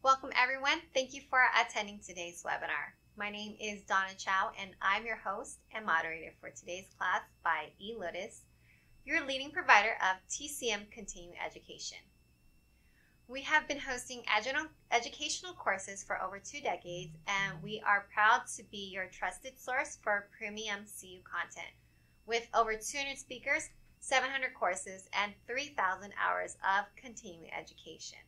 Welcome everyone. Thank you for attending today's webinar. My name is Donna Chow and I'm your host and moderator for today's class by eLotus, your leading provider of TCM continuing education. We have been hosting educational courses for over two decades and we are proud to be your trusted source for premium CEU content with over 200 speakers, 700 courses, and 3,000 hours of continuing education.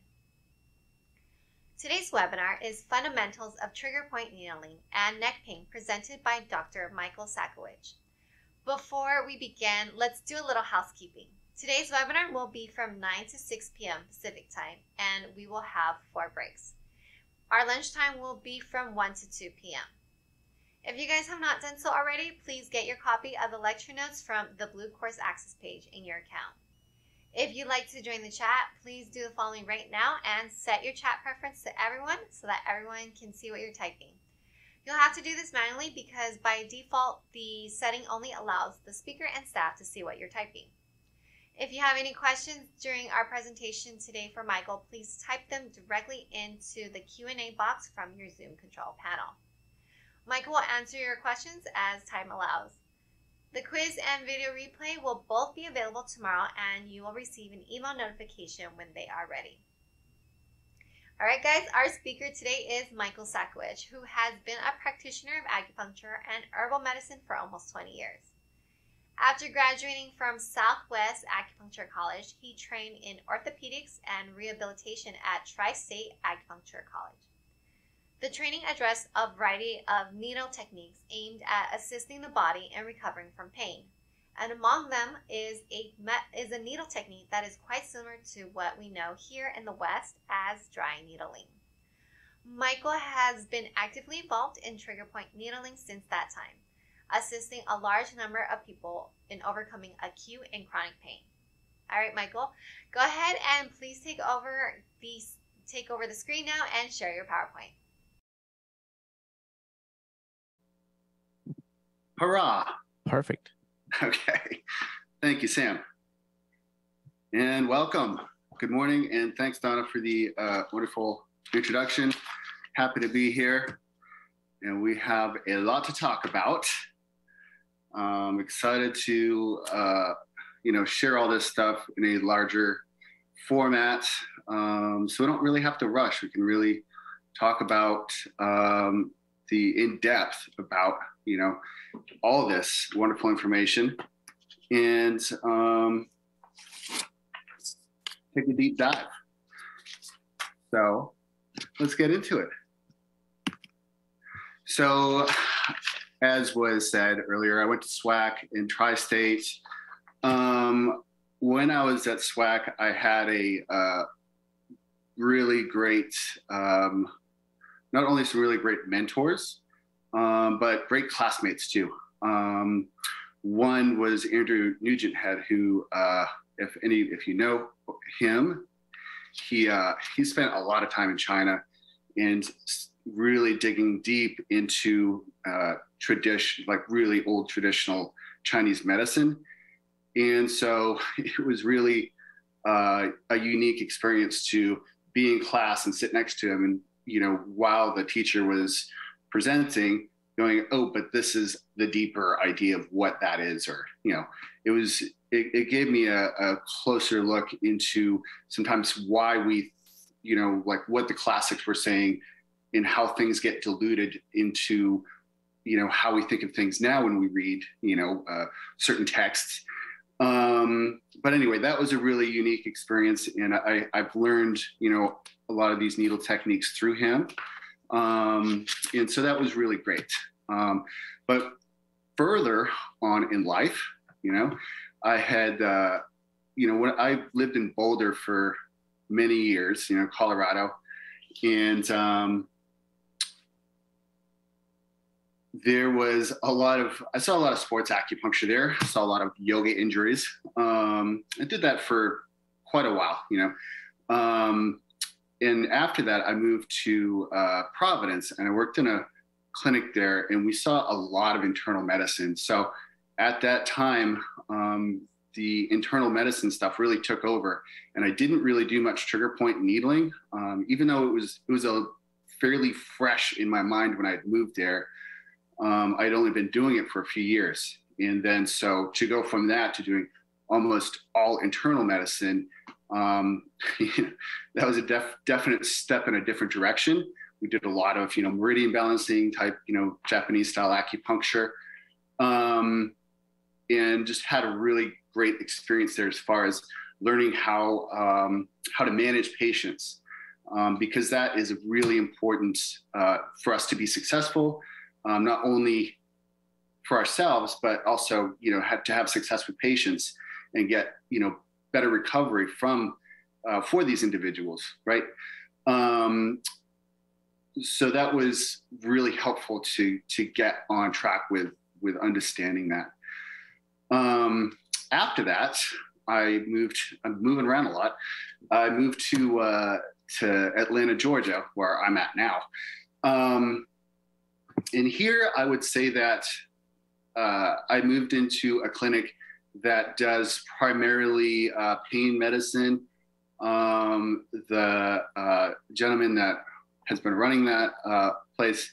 Today's webinar is Fundamentals of Trigger Point Needling and Neck Pain presented by Dr. Michael Sakowich. Before we begin, let's do a little housekeeping. Today's webinar will be from 9 to 6 p.m. Pacific time and we will have four breaks. Our lunchtime will be from 1 to 2 p.m. If you guys have not done so already, please get your copy of the lecture notes from the Blue Course Access page in your account. If you'd like to join the chat, please do the following right now and set your chat preference to everyone so that everyone can see what you're typing. You'll have to do this manually because by default, the setting only allows the speaker and staff to see what you're typing. If you have any questions during our presentation today for Michael, please type them directly into the Q&A box from your Zoom control panel. Michael will answer your questions as time allows. The quiz and video replay will both be available tomorrow and you will receive an email notification when they are ready. All right, guys, our speaker today is Michael Sakowich, who has been a practitioner of acupuncture and herbal medicine for almost 20 years. After graduating from Southwest Acupuncture College, he trained in orthopedics and rehabilitation at Tri State Acupuncture College. The training addressed a variety of needle techniques aimed at assisting the body in recovering from pain. And among them is a, is a needle technique that is quite similar to what we know here in the West as dry needling. Michael has been actively involved in trigger point needling since that time, assisting a large number of people in overcoming acute and chronic pain. All right, Michael, go ahead and please take over the take over the screen now and share your PowerPoint. Hurrah. Perfect. Okay. Thank you, Sam. And welcome. Good morning, and thanks, Donna, for the uh, wonderful introduction. Happy to be here. And we have a lot to talk about. I'm excited to, uh, you know, share all this stuff in a larger format. Um, so we don't really have to rush. We can really talk about um, the in depth about, you know, all this wonderful information and um, take a deep dive. So let's get into it. So, as was said earlier, I went to SWAC in Tri State. Um, when I was at SWAC, I had a uh, really great, um, not only some really great mentors, um, but great classmates too. Um, one was Andrew Nugent Head, who, uh, if any, if you know him, he uh, he spent a lot of time in China and really digging deep into uh, tradition, like really old traditional Chinese medicine. And so it was really uh, a unique experience to be in class and sit next to him. And, you know, while the teacher was presenting going oh but this is the deeper idea of what that is or you know it was it, it gave me a, a, closer look into sometimes why we you know like what the classics were saying and how things get diluted into you know how we think of things now when we read you know uh, certain texts. Um, but anyway that was a really unique experience and I, i've learned you know a lot of these needle techniques through him um, and so that was really great. Um, but further on in life, you know, I had, uh, you know, when I lived in Boulder for many years, you know, Colorado, and um, there was a lot of I saw a lot of sports acupuncture there. Saw a lot of yoga injuries. Um, I did that for quite a while, you know. Um, and after that, I moved to uh, Providence and I worked in a clinic there, and we saw a lot of internal medicine. So at that time, um, the internal medicine stuff really took over, and I didn't really do much trigger point needling, um, even though it was it was a fairly fresh in my mind when I moved there. Um, I'd only been doing it for a few years, and then so to go from that to doing almost all internal medicine, um, that was a def- definite step in a different direction. We did a lot of you know meridian balancing type you know Japanese style acupuncture, um, and just had a really great experience there as far as learning how um, how to manage patients um, because that is really important uh, for us to be successful, um, not only for ourselves but also you know have to have success with patients and get you know better recovery from uh, for these individuals, right? Um, so that was really helpful to to get on track with with understanding that. Um, after that, I moved. I'm moving around a lot. I moved to uh, to Atlanta, Georgia, where I'm at now. Um, and here, I would say that uh, I moved into a clinic that does primarily uh, pain medicine. Um, the uh, gentleman that has been running that uh, place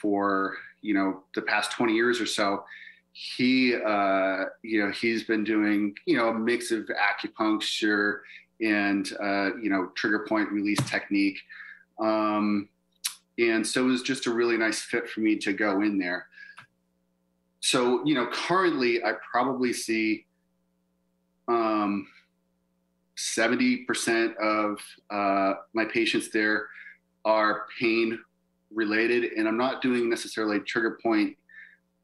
for you know the past 20 years or so he uh, you know he's been doing you know a mix of acupuncture and uh, you know trigger point release technique um, and so it was just a really nice fit for me to go in there so you know currently i probably see um, 70% of uh, my patients there are pain related and i'm not doing necessarily trigger point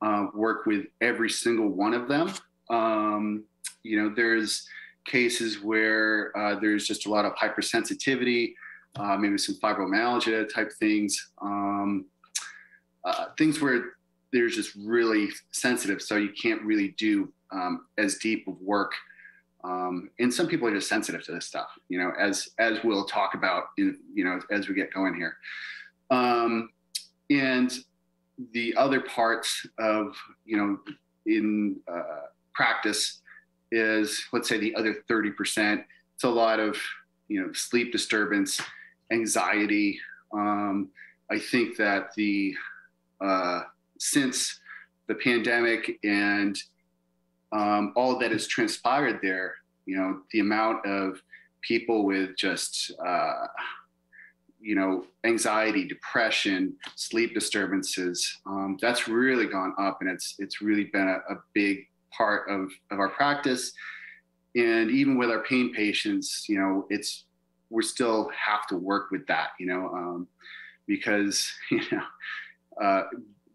uh, work with every single one of them. Um, you know, there's cases where uh, there's just a lot of hypersensitivity, uh, maybe some fibromyalgia type things, um, uh, things where there's just really sensitive, so you can't really do um, as deep of work. Um, and some people are just sensitive to this stuff, you know, as as we'll talk about in you know as we get going here. Um, and the other parts of you know in uh, practice is let's say the other 30% it's a lot of you know sleep disturbance anxiety um, i think that the uh, since the pandemic and um, all that has transpired there you know the amount of people with just uh, you know, anxiety, depression, sleep disturbances. Um, that's really gone up, and it's it's really been a, a, big part of of our practice. And even with our pain patients, you know, it's we still have to work with that, you know, um, because you know, uh,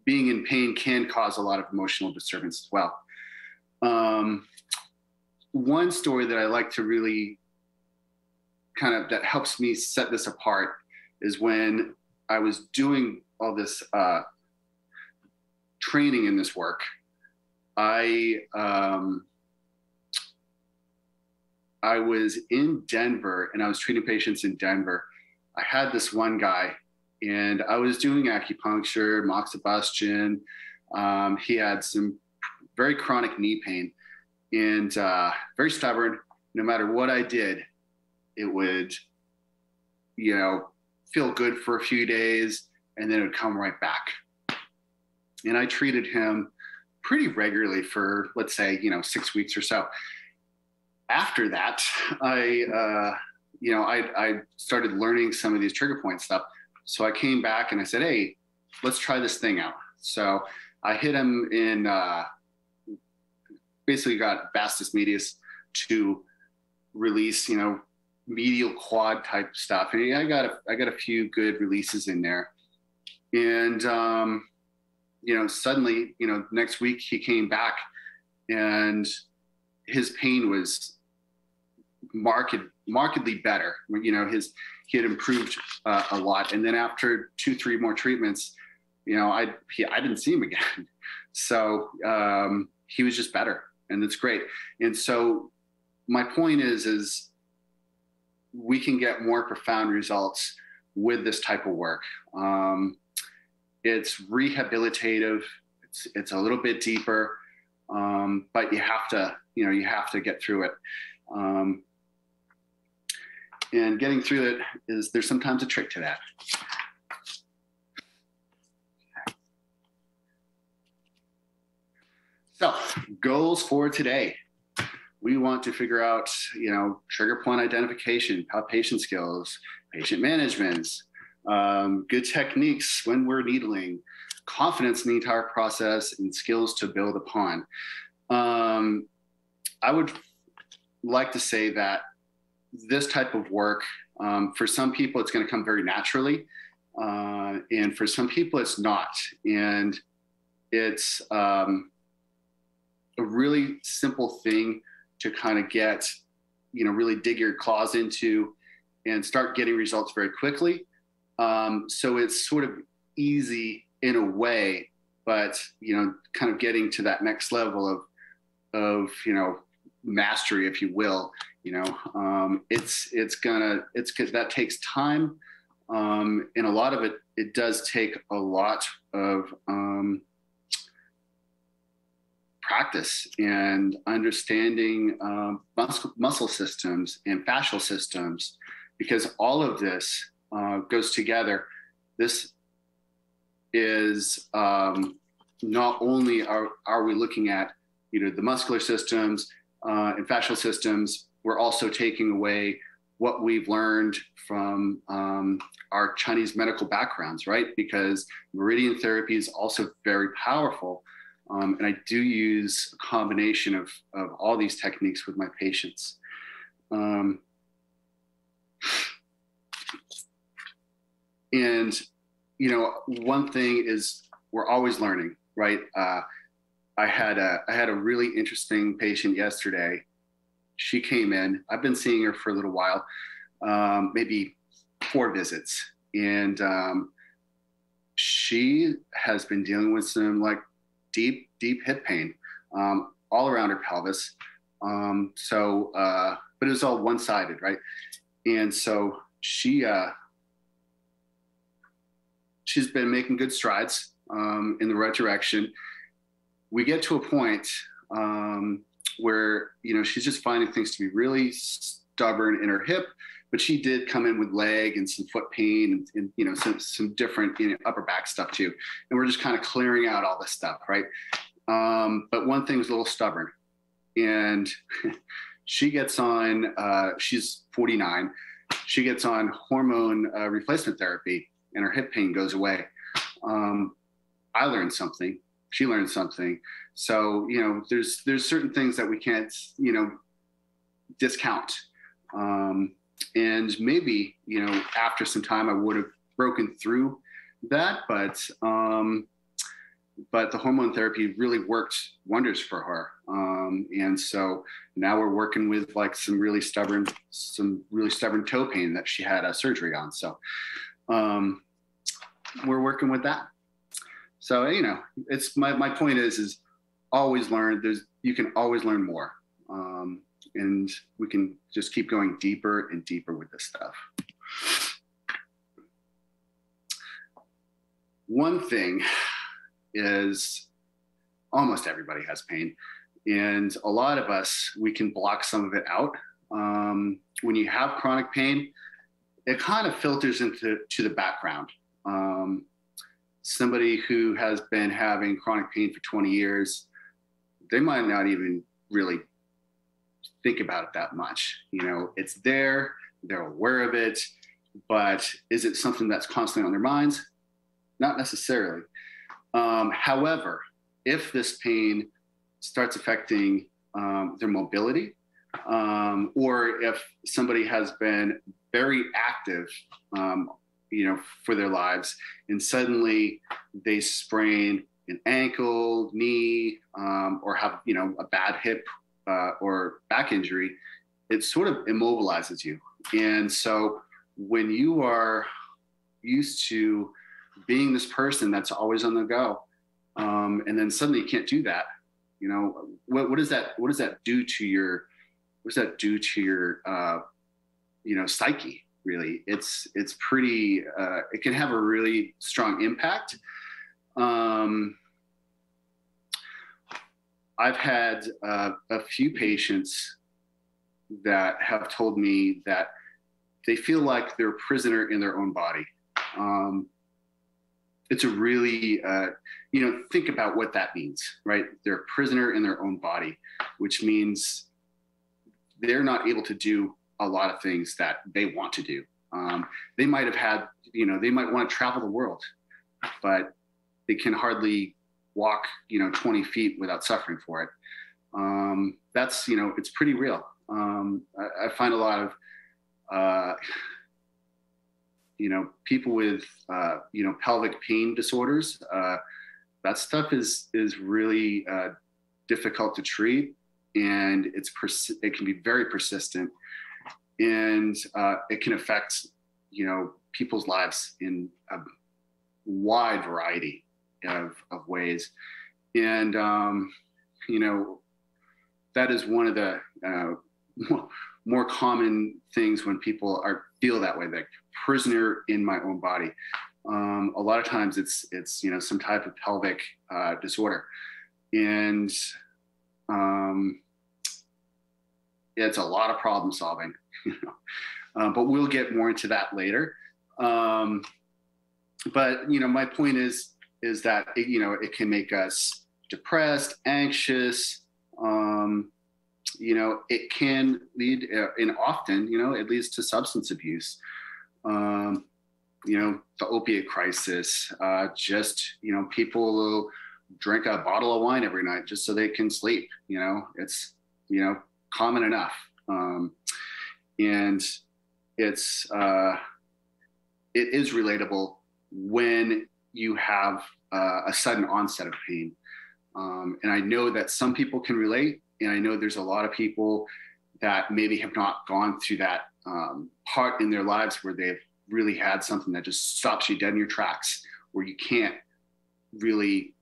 being in pain can cause a lot of emotional disturbance as well. Um, one story that I like to really kind of that helps me set this apart is when I was doing all this uh, training in this work. I um, I was in Denver and I was treating patients in Denver. I had this one guy, and I was doing acupuncture, moxibustion. Um, he had some very chronic knee pain and uh, very stubborn. No matter what I did, it would, you know, feel good for a few days, and then it would come right back. And I treated him pretty regularly for, let's say, you know, six weeks or so. After that, I, uh, you know, I, I started learning some of these trigger point stuff. So I came back and I said, hey, let's try this thing out. So I hit him in, uh, basically got vastus medius to release, you know, medial quad type stuff. And I got a, I got a few good releases in there. And, um, you know, suddenly, you know, next week he came back and his pain was marked, markedly better. You know, his, he had improved uh, a lot. And then after two, three more treatments, you know, I, he, I didn't see him again. So um, he was just better and it's great. And so my point is, is we can get more profound results with this type of work. Um, it's rehabilitative. It's it's a little bit deeper. um, but you have to, you know, you have to get through it. Um, and getting through it is there's sometimes a trick to that. So, goals for today. We want to figure out, you know, trigger point identification, palpation skills, patient management, um, good techniques when we're needling, confidence in the entire process, and skills to build upon. Um, I would like to say that this type of work, um, for some people, it's going to come very naturally. Uh, and for some people, it's not. And it's um, a really simple thing to kind of get, you know, really dig your claws into and start getting results very quickly. Um, so it's sort of easy in a way, but you know, kind of getting to that next level of of you know mastery, if you will. You know, um, it's it's gonna it's good that takes time, um, and a lot of it it does take a lot of um, practice and understanding um, muscle, muscle systems and fascial systems, because all of this uh, goes together. This is um, not only are, are we looking at you know the muscular systems uh, and fascial systems, we're also taking away what we've learned from um, our Chinese medical backgrounds, right? Because meridian therapy is also very powerful. Um, and I do use a combination of, of all these techniques with my patients. Um, and you know one thing is we're always learning right uh, i had a i had a really interesting patient yesterday. She came in. I've been seeing her for a little while um, maybe four visits. And um, she has been dealing with some like deep deep hip pain um, all around her pelvis. Um, so uh, but it was all one-sided right? And so she uh, she's been making good strides um, in the right direction. We get to a point um, where you know she's just finding things to be really stubborn in her hip, but she did come in with leg and some foot pain and, and you know some some different you know, upper back stuff too. And we're just kind of clearing out all this stuff, right? Um, but one thing was a little stubborn, and she gets on. Uh, she's 49. She gets on hormone uh, replacement therapy and her hip pain goes away. Um, I learned something. She learned something. So you know, there's there's certain things that we can't you know discount. Um, and maybe you know after some time I would have broken through that, but um, but the hormone therapy really worked wonders for her. Um, and so now we're working with like some really stubborn, some really stubborn toe pain that she had a surgery on. So um, we're working with that. So you know, it's my my point is is always learn. There's you can always learn more, um, and we can just keep going deeper and deeper with this stuff. One thing is almost everybody has pain, and a lot of us we can block some of it out. Um, when you have chronic pain, it kind of filters into to the background. Um, somebody who has been having chronic pain for 20 years, they might not even really think about it that much. You know, it's there, they're aware of it, but is it something that's constantly on their minds? Not necessarily. Um, however, if this pain starts affecting um, their mobility, um, or if somebody has been very active um, you know, for their lives, and suddenly they sprain an ankle, knee, um, or have you know a bad hip uh, or back injury, it sort of immobilizes you. And so when you are used to being this person that's always on the go, um, and then suddenly you can't do that, you know, what, what does that what does that do to your what does that do to your uh, you know psyche? Really it's it's pretty uh, it can have a really strong impact um, I've had uh, a few patients that have told me that they feel like they're a prisoner in their own body. Um, it's a really, uh, you know, think about what that means, right? They're a prisoner in their own body, which means they're not able to do a lot of things that they want to do. Um, they might have had, you know, they might want to travel the world, but they can hardly walk, you know, 20 feet without suffering for it. Um, that's, you know, it's pretty real. Um, I, I, find a lot of, uh, you know, people with, uh, you know, pelvic pain disorders. Uh, that stuff is is really uh, difficult to treat, and it's pers- it can be very persistent, and uh, it can affect, you know, people's lives in a wide variety of, of ways. And, um, you know, that is one of the uh, more common things when people are feel that way, like prisoner in my own body. Um, a lot of times it's, it's, you know, some type of pelvic uh, disorder. And um, it's a lot of problem solving, know. Uh, but we'll get more into that later. Um, but you know, my point is is that it, you know it can make us depressed, anxious. Um, you know, it can lead, uh, and often, you know, it leads to substance abuse. Um, you know, the opiate crisis. Uh, just you know, people will drink a bottle of wine every night just so they can sleep. You know, it's you know common enough, um, and it's uh, it is relatable when you have uh, a sudden onset of pain. Um, and I know that some people can relate, and I know there's a lot of people that maybe have not gone through that um, part in their lives where they've really had something that just stops you dead in your tracks, where you can't really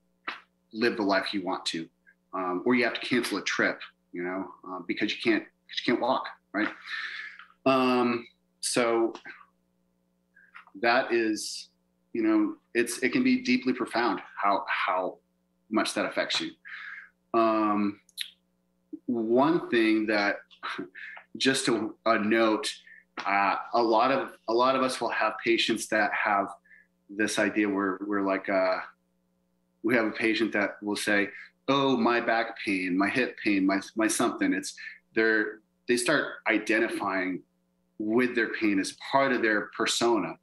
live the life you want to, um, or you have to cancel a trip, you know, uh, because you can't you can't walk, right? Um, so that is you know, it's it can be deeply profound how how much that affects you. Um, one thing that just a, a note, uh, a lot of a lot of us will have patients that have this idea where we're like uh, we have a patient that will say, "Oh, my back pain, my hip pain, my my something." It's they're they start identifying with their pain as part of their persona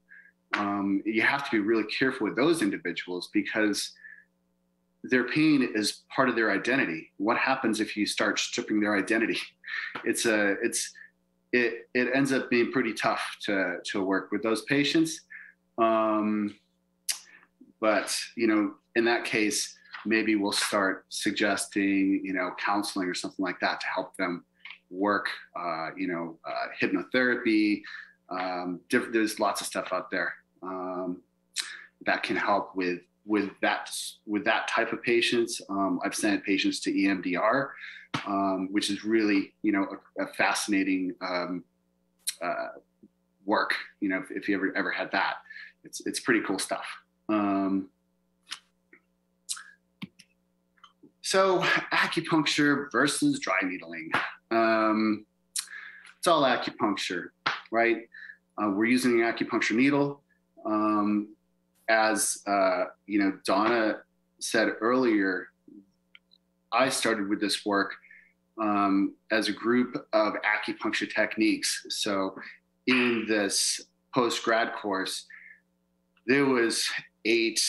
um, you have to be really careful with those individuals because their pain is part of their identity. What happens if you start stripping their identity? It's a it's it it ends up being pretty tough to to work with those patients. Um, but you know, in that case, maybe we'll start suggesting you know counseling or something like that to help them work. Uh, you know, uh, hypnotherapy. Um, diff- there's lots of stuff out there um, that can help with with that with that type of patients. Um, I've sent patients to EMDR, um, which is really you know a, a fascinating um, uh, work. You know, if, if, you ever ever had that, it's it's pretty cool stuff. Um, so acupuncture versus dry needling. Um, it's all acupuncture, right? Uh, we're using an acupuncture needle um, as uh, you know, Donna said earlier, I started with this work um, as a group of acupuncture techniques. So in this post grad course, there was eight,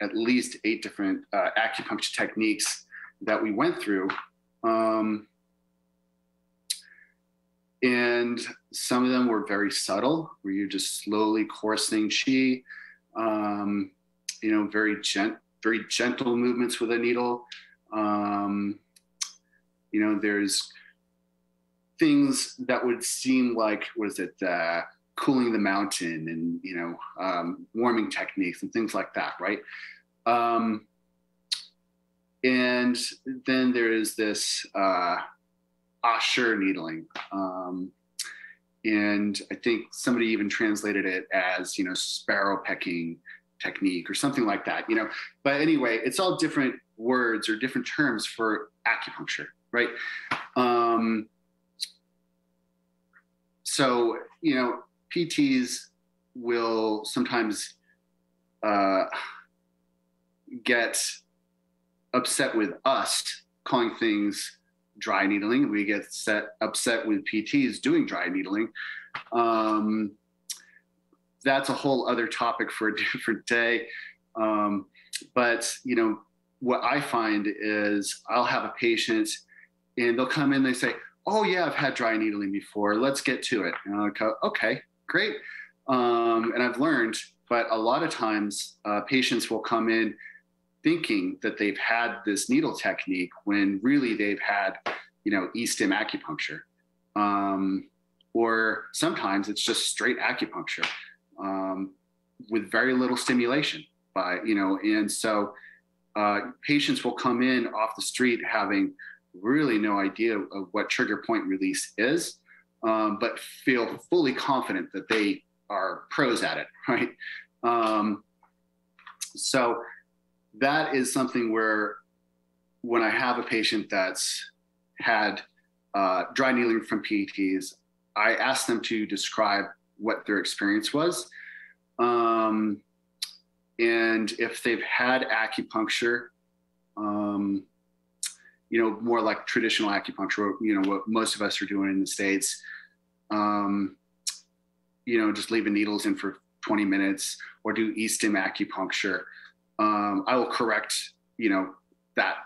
at least eight different uh, acupuncture techniques that we went through. Um, and some of them were very subtle, where you're just slowly coursing chi, um, you know, very gent, very gentle movements with a needle. Um, you know, there's things that would seem like was it uh, cooling the mountain and you know um, warming techniques and things like that, right? Um, and then there is this. Uh, Assur needling. Um, and I think somebody even translated it as, you know, sparrow pecking technique or something like that, you know. But anyway, it's all different words or different terms for acupuncture, right? Um, so, you know, PTs will sometimes uh, get upset with us calling things dry needling. We get set, upset with PTs doing dry needling. Um, that's a whole other topic for a different day. Um, but you know, what I find is I'll have a patient and they'll come in, they say, Oh yeah, I've had dry needling before. Let's get to it. And I'll go, okay, great. Um, and I've learned, but a lot of times uh, patients will come in thinking that they've had this needle technique when really they've had, you know, E-stim acupuncture. Um, or sometimes it's just straight acupuncture um, with very little stimulation by, you know, and so uh, patients will come in off the street having really no idea of what trigger point release is, um, but feel fully confident that they are pros at it, right? Um, so that is something where when I have a patient that's had uh, dry needling from PTs, I ask them to describe what their experience was. Um, and if they've had acupuncture, um, you know, more like traditional acupuncture, you know, what most of us are doing in the States, um, you know, just leaving needles in for 20 minutes or do E-stim acupuncture. Um, I will correct, you know, that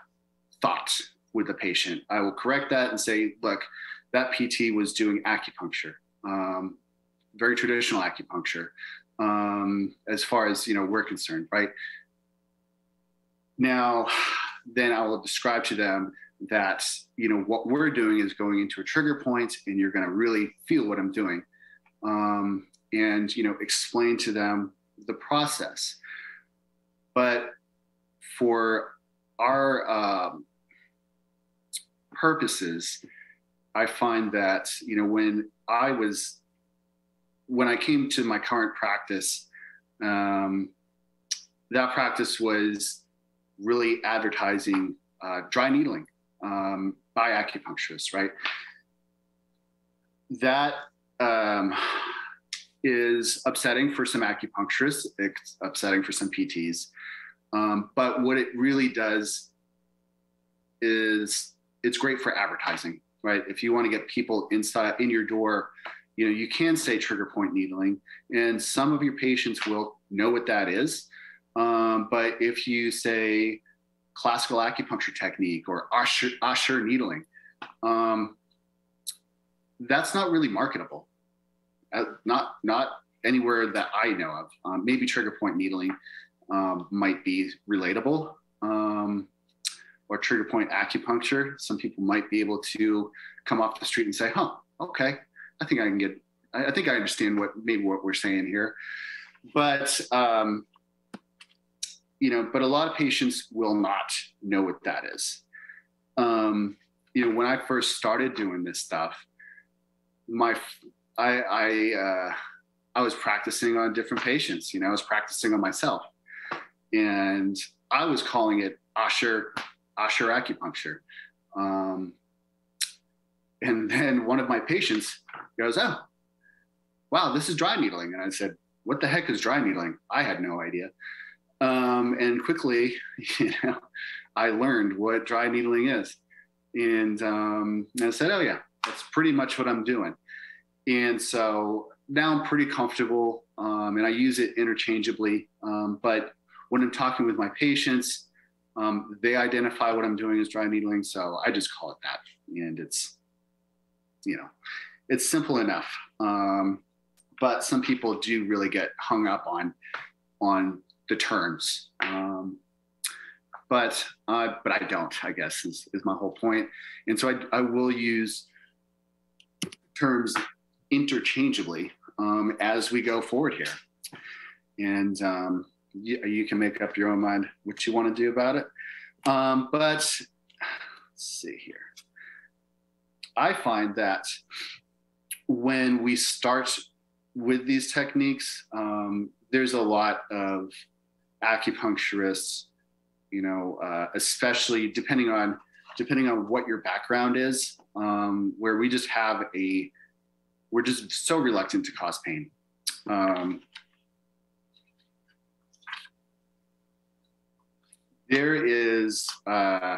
thought with the patient. I will correct that and say, look, that PT was doing acupuncture, um, very traditional acupuncture, um, as far as you know we're concerned, right? Now, then I will describe to them that you know what we're doing is going into a trigger point, and you're going to really feel what I'm doing, um, and you know explain to them the process. But for our um, purposes, I find that you know when I was when I came to my current practice, um, that practice was really advertising uh, dry needling um, by acupuncturists, right? That um, is upsetting for some acupuncturists, it's upsetting for some PTs. Um, but what it really does is it's great for advertising, right? If you want to get people inside in your door, you know, you can say trigger point needling, and some of your patients will know what that is. Um, but if you say classical acupuncture technique or Usher, Usher needling, um, that's not really marketable. Uh, not not anywhere that I know of. Um, maybe trigger point needling um, might be relatable, um, or trigger point acupuncture. Some people might be able to come off the street and say, "Huh, okay, I think I can get. I, think I understand what maybe what we're saying here." But um, you know, but a lot of patients will not know what that is. Um, you know, when I first started doing this stuff, my I I uh, I was practicing on different patients. You know, I was practicing on myself, and I was calling it Usher Usher acupuncture. Um, and then one of my patients goes, "Oh, wow, this is dry needling," and I said, "What the heck is dry needling?" I had no idea. Um, and quickly, you know, I learned what dry needling is, and, um, and I said, "Oh yeah, that's pretty much what I'm doing." And so now I'm pretty comfortable um, and I use it interchangeably. Um, but when I'm talking with my patients, um, they identify what I'm doing as dry needling. So I just call it that. And it's, you know, it's simple enough. Um, but some people do really get hung up on, on the terms. Um, but, uh, but I don't, I guess is, is my whole point. And so I, I will use terms interchangeably um, as we go forward here. And um, you, you, can make up your own mind what you want to do about it. Um, but let's see here. I find that when we start with these techniques, um, there's a lot of acupuncturists you know, uh, especially depending on depending on what your background is, um, where we just have a we're just so reluctant to cause pain. Um, there is uh,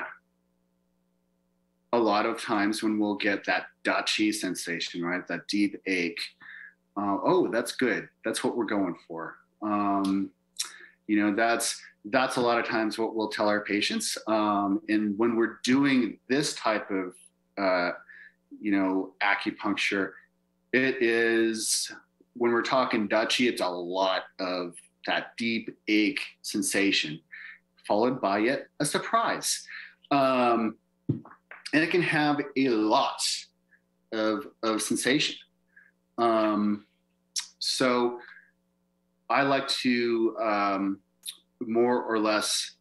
a lot of times when we'll get that de qi sensation, right? That deep ache. Uh, oh, that's good. That's what we're going for. Um, you know, that's that's a lot of times what we'll tell our patients. Um, and when we're doing this type of, uh, you know, acupuncture, it is when we're talking de qi, it's a lot of that deep ache sensation, followed by it a surprise. Um, and it can have a lot of, of sensation. Um, so I like to um, more or less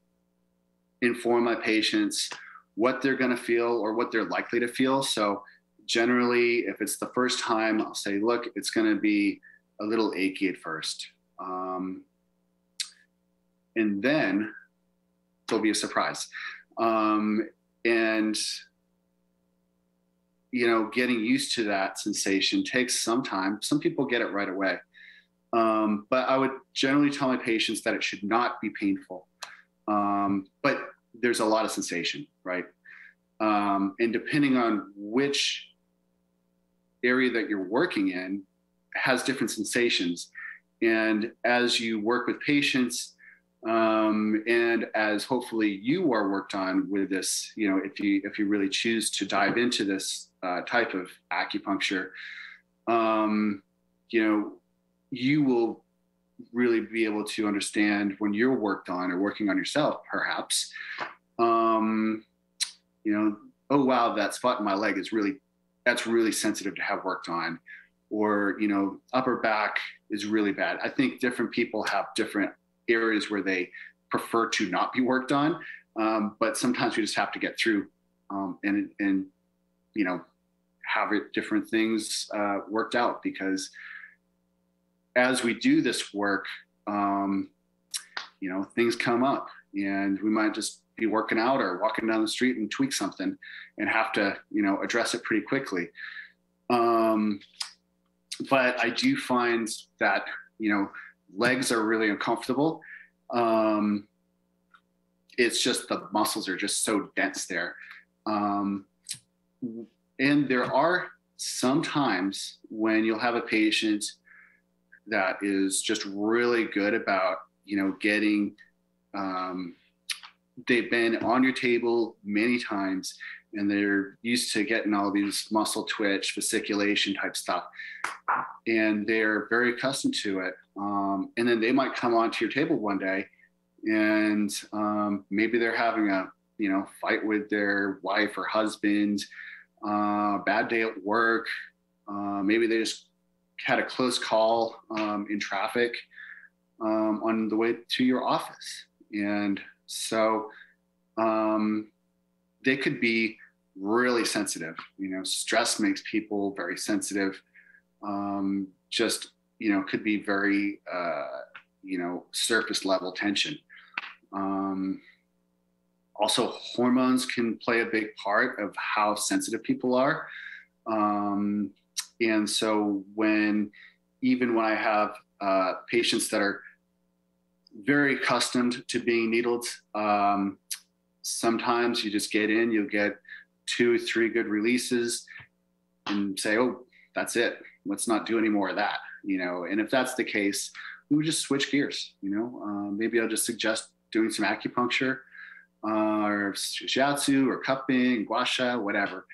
inform my patients what they're going to feel or what they're likely to feel. So generally, if it's the first time, I'll say, look, it's going to be a little achy at first. Um, and then there'll be a surprise. Um, and you know, getting used to that sensation takes some time. Some people get it right away. Um, but I would generally tell my patients that it should not be painful. Um, but there's a lot of sensation, right? Um, and depending on which area that you're working in, has different sensations. And as you work with patients, um, and as hopefully you are worked on with this, you know, if you if you really choose to dive into this uh, type of acupuncture, um, you know, you will really be able to understand when you're worked on or working on yourself, perhaps. Um, you know, oh wow, that spot in my leg is really that's really sensitive to have worked on, or you know, upper back is really bad. I think different people have different areas where they prefer to not be worked on, um, but sometimes we just have to get through um, and and you know have it different things uh, worked out because as we do this work, um, you know, things come up and we might just be working out or walking down the street and tweak something and have to, you know, address it pretty quickly. Um, but I do find that, you know, legs are really uncomfortable. Um, it's just the muscles are just so dense there. Um, and there are sometimes when you'll have a patient that is just really good about you know getting um, they've been on your table many times and they're used to getting all these muscle twitch fasciculation type stuff. And they're very accustomed to it. Um, and then they might come onto your table one day and um, maybe they're having a you know fight with their wife or husband uh, bad day at work. Uh, maybe they just had a close call um, in traffic um, on the way to your office. And so um, they could be really sensitive. You know, stress makes people very sensitive. Um, just, you know, could be very, uh, you know, surface level tension. Um, also, hormones can play a big part of how sensitive people are. Um, and so when even when I have uh, patients that are very accustomed to being needled, um, sometimes you just get in, you'll get two, three good releases, and say, "Oh, that's it. Let's not do any more of that." You know, and if that's the case, we would just switch gears. You know, uh, maybe I'll just suggest doing some acupuncture uh, or shiatsu or cupping, gua sha, whatever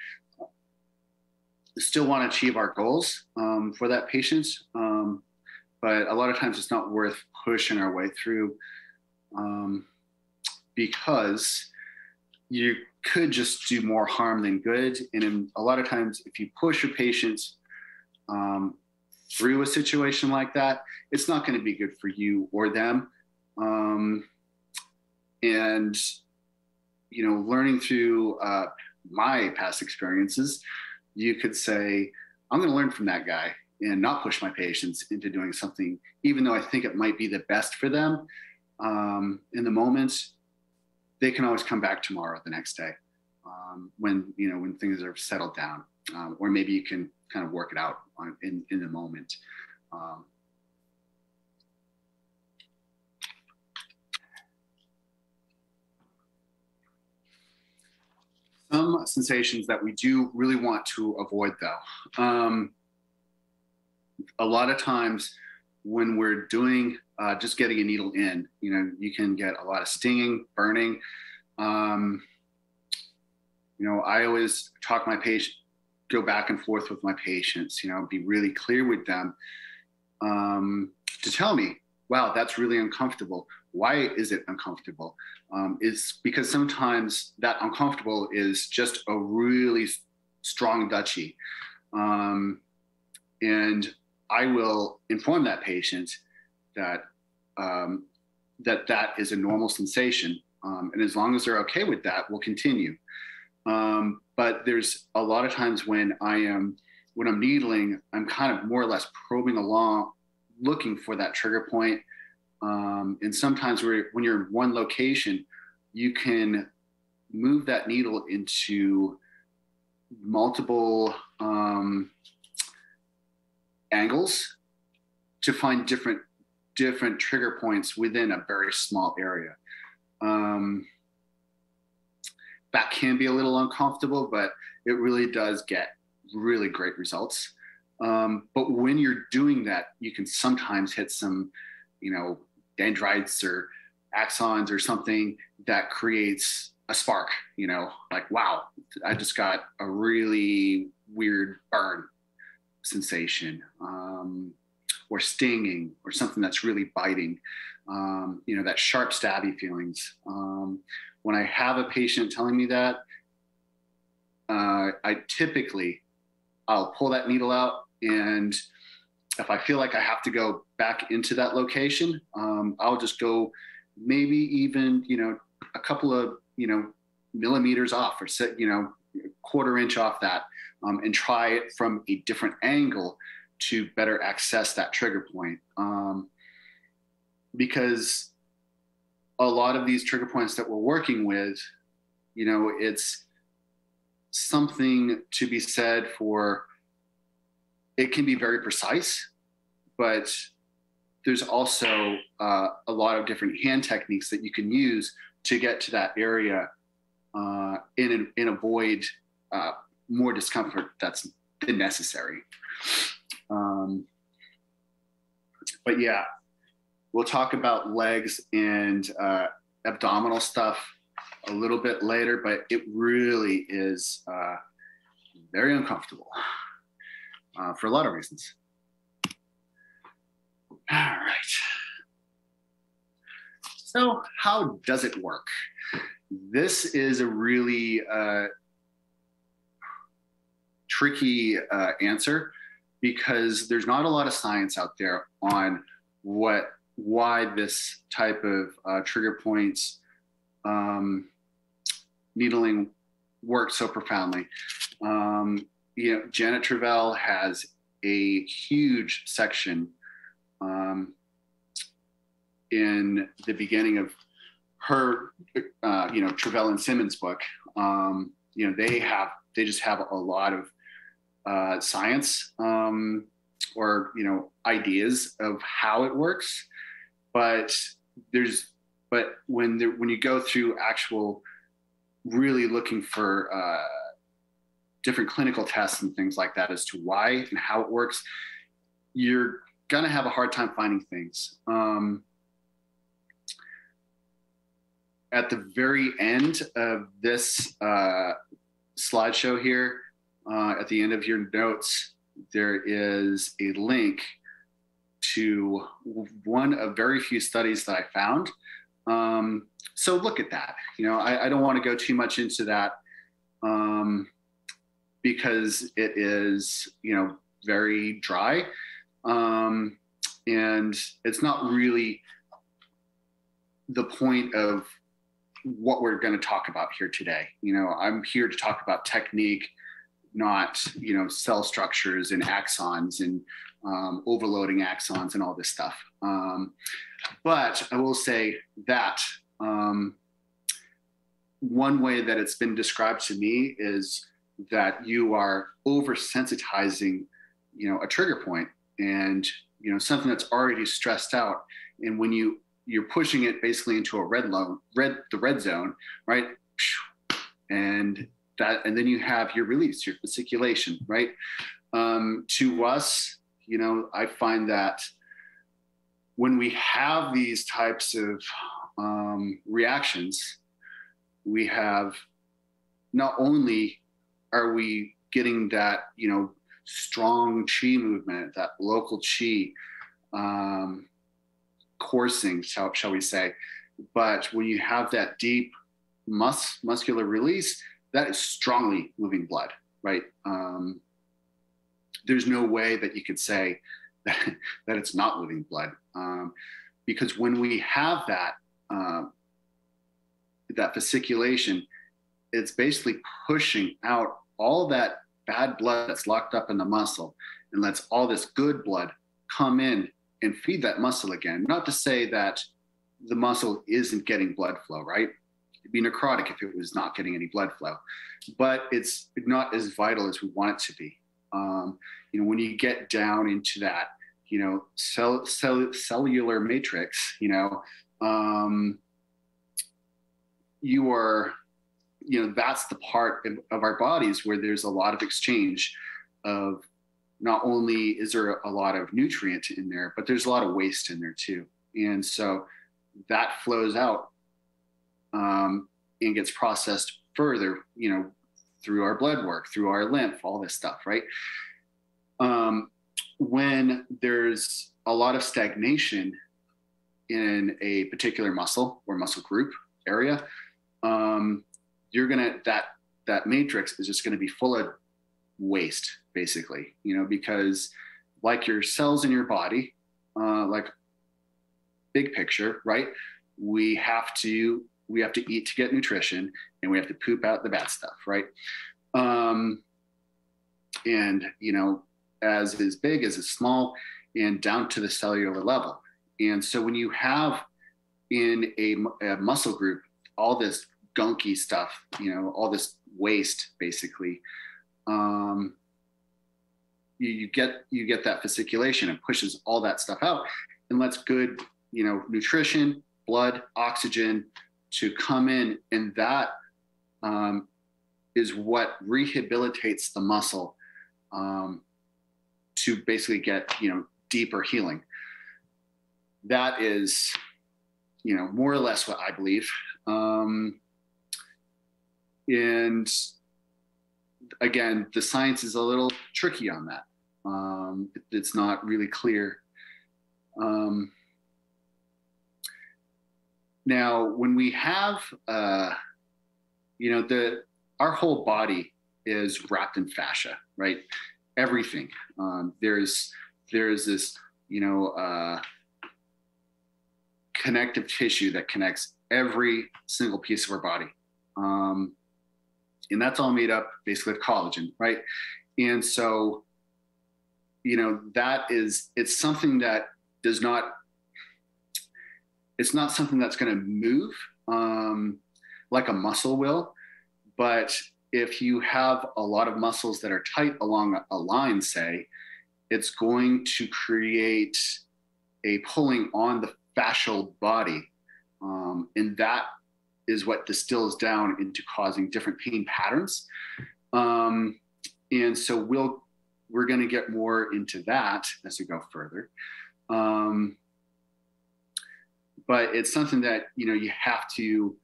still want to achieve our goals um, for that patient. Um, but a lot of times it's not worth pushing our way through um, because you could just do more harm than good. And in, a lot of times, if you push your patients um, through a situation like that, it's not going to be good for you or them. Um, and you know, learning through uh, my past experiences, you could say, I'm going to learn from that guy and not push my patients into doing something, even though I think it might be the best for them um, in the moment. they can always come back tomorrow, the next day, um, when you know when things are settled down, um, or maybe you can kind of work it out on, in in the moment. Um, some sensations that we do really want to avoid though. A lot of times when we're doing uh, just getting a needle in, you know, you can get a lot of stinging, burning. Um, you know, I always talk my patient, go back and forth with my patients, you know, be really clear with them um, to tell me, wow, that's really uncomfortable. Why is it uncomfortable? Um, it's because sometimes that uncomfortable is just a really strong de qi. Um, and I will inform that patient that um, that that is a normal sensation, um, and as long as they're okay with that, we'll continue. Um, but there's a lot of times when I am when I'm needling, I'm kind of more or less probing along, looking for that trigger point. Um, and sometimes when you're in one location, you can move that needle into multiple um, angles to find different different trigger points within a very small area. Um, that can be a little uncomfortable, but it really does get really great results. Um, but when you're doing that, you can sometimes hit some, you know, dendrites or axons or something that creates a spark, you know, like, wow, I just got a really weird burn sensation um, or stinging or something that's really biting. Um, you know, that sharp, stabby feelings. Um, when I have a patient telling me that, uh, I typically I'll pull that needle out and if I feel like I have to go back into that location, um, I'll just go maybe even you know a couple of you know millimeters off or set you know quarter inch off that um, and try it from a different angle to better access that trigger point. Um, because a lot of these trigger points that we're working with, you know, it's something to be said for it can be very precise, but there's also uh, a lot of different hand techniques that you can use to get to that area uh, and, and avoid uh, more discomfort that's been necessary. Um, but yeah, we'll talk about legs and uh, abdominal stuff a little bit later, but it really is uh, very uncomfortable uh, for a lot of reasons. All right. So, how does it work? This is a really uh, tricky uh, answer because there's not a lot of science out there on what why this type of uh, trigger points um, needling works so profoundly. Um, you know, Janet Travell has a huge section um, in the beginning of her, uh, you know, Travell and Simons book. Um, you know, they have they just have a lot of uh, science um, or you know ideas of how it works, but there's but when there, when you go through actual really looking for uh, different clinical tests and things like that as to why and how it works, you're gonna have a hard time finding things. Um, at the very end of this uh, slideshow here, uh, at the end of your notes, there is a link to one of very few studies that I found. Um, so look at that. You know, I, I don't want to go too much into that um, because it is, you know, very dry. Um, and it's not really the point of what we're going to talk about here today. You know, I'm here to talk about technique not you know cell structures and axons and um, overloading axons and all this stuff. Um, but I will say that um, one way that it's been described to me is that you are oversensitizing, you know, a trigger point and you know something that's already stressed out. And when you you're pushing it basically into a red red the red zone, right? And that and then you have your release, your fasciculation, right? Um, to us, you know, I find that when we have these types of um, reactions, we have not only are we getting that, you know, strong chi movement, that local chi um, coursing, shall, shall we say, but when you have that deep mus- muscular release, that is strongly moving blood, right? Um, there's no way that you could say that, that it's not moving blood. Um, because when we have that, uh, that fasciculation, it's basically pushing out all that bad blood that's locked up in the muscle and lets all this good blood come in and feed that muscle again. Not to say that the muscle isn't getting blood flow, right? It'd be necrotic if it was not getting any blood flow, but it's not as vital as we want it to be. Um, you know, when you get down into that, you know, cell, cell, cellular matrix, you know, um, you are you know that's the part of, of, our bodies where there's a lot of exchange of not only is there a lot of nutrient in there but there's a lot of waste in there too. And so that flows out um, and gets processed further you know through our blood work through our lymph all this stuff right? Um, when there's a lot of stagnation in a particular muscle or muscle group area um, you're gonna that that matrix is just gonna be full of waste, basically. You know, because like your cells in your body, uh, like big picture, right? We have to we have to eat to get nutrition, and we have to poop out the bad stuff, right? Um, and you know, as is big as is small, and down to the cellular level. And so when you have in a, a muscle group all this gunky stuff, you know, all this waste basically. Um, you, you get you get that fasciculation and pushes all that stuff out and lets good, you know, nutrition, blood, oxygen to come in, and that um, is what rehabilitates the muscle um, to basically get you know deeper healing. That is, you know, more or less what I believe. Um, and again, the science is a little tricky on that. Um, it, it's not really clear. Um, now, when we have, uh, you know, the our whole body is wrapped in fascia, right? Everything. Um, there's there's this, you know, uh, connective tissue that connects every single piece of our body. Um, and that's all made up basically of collagen, right? And so, you know, that is it's something that does not it's not something that's going to move um, like a muscle will, but if you have a lot of muscles that are tight along a line, say, it's going to create a pulling on the fascial body. Um, and that is what distills down into causing different pain patterns. Um, and so we'll we're going to get more into that as we go further. Um, but it's something that you know you have to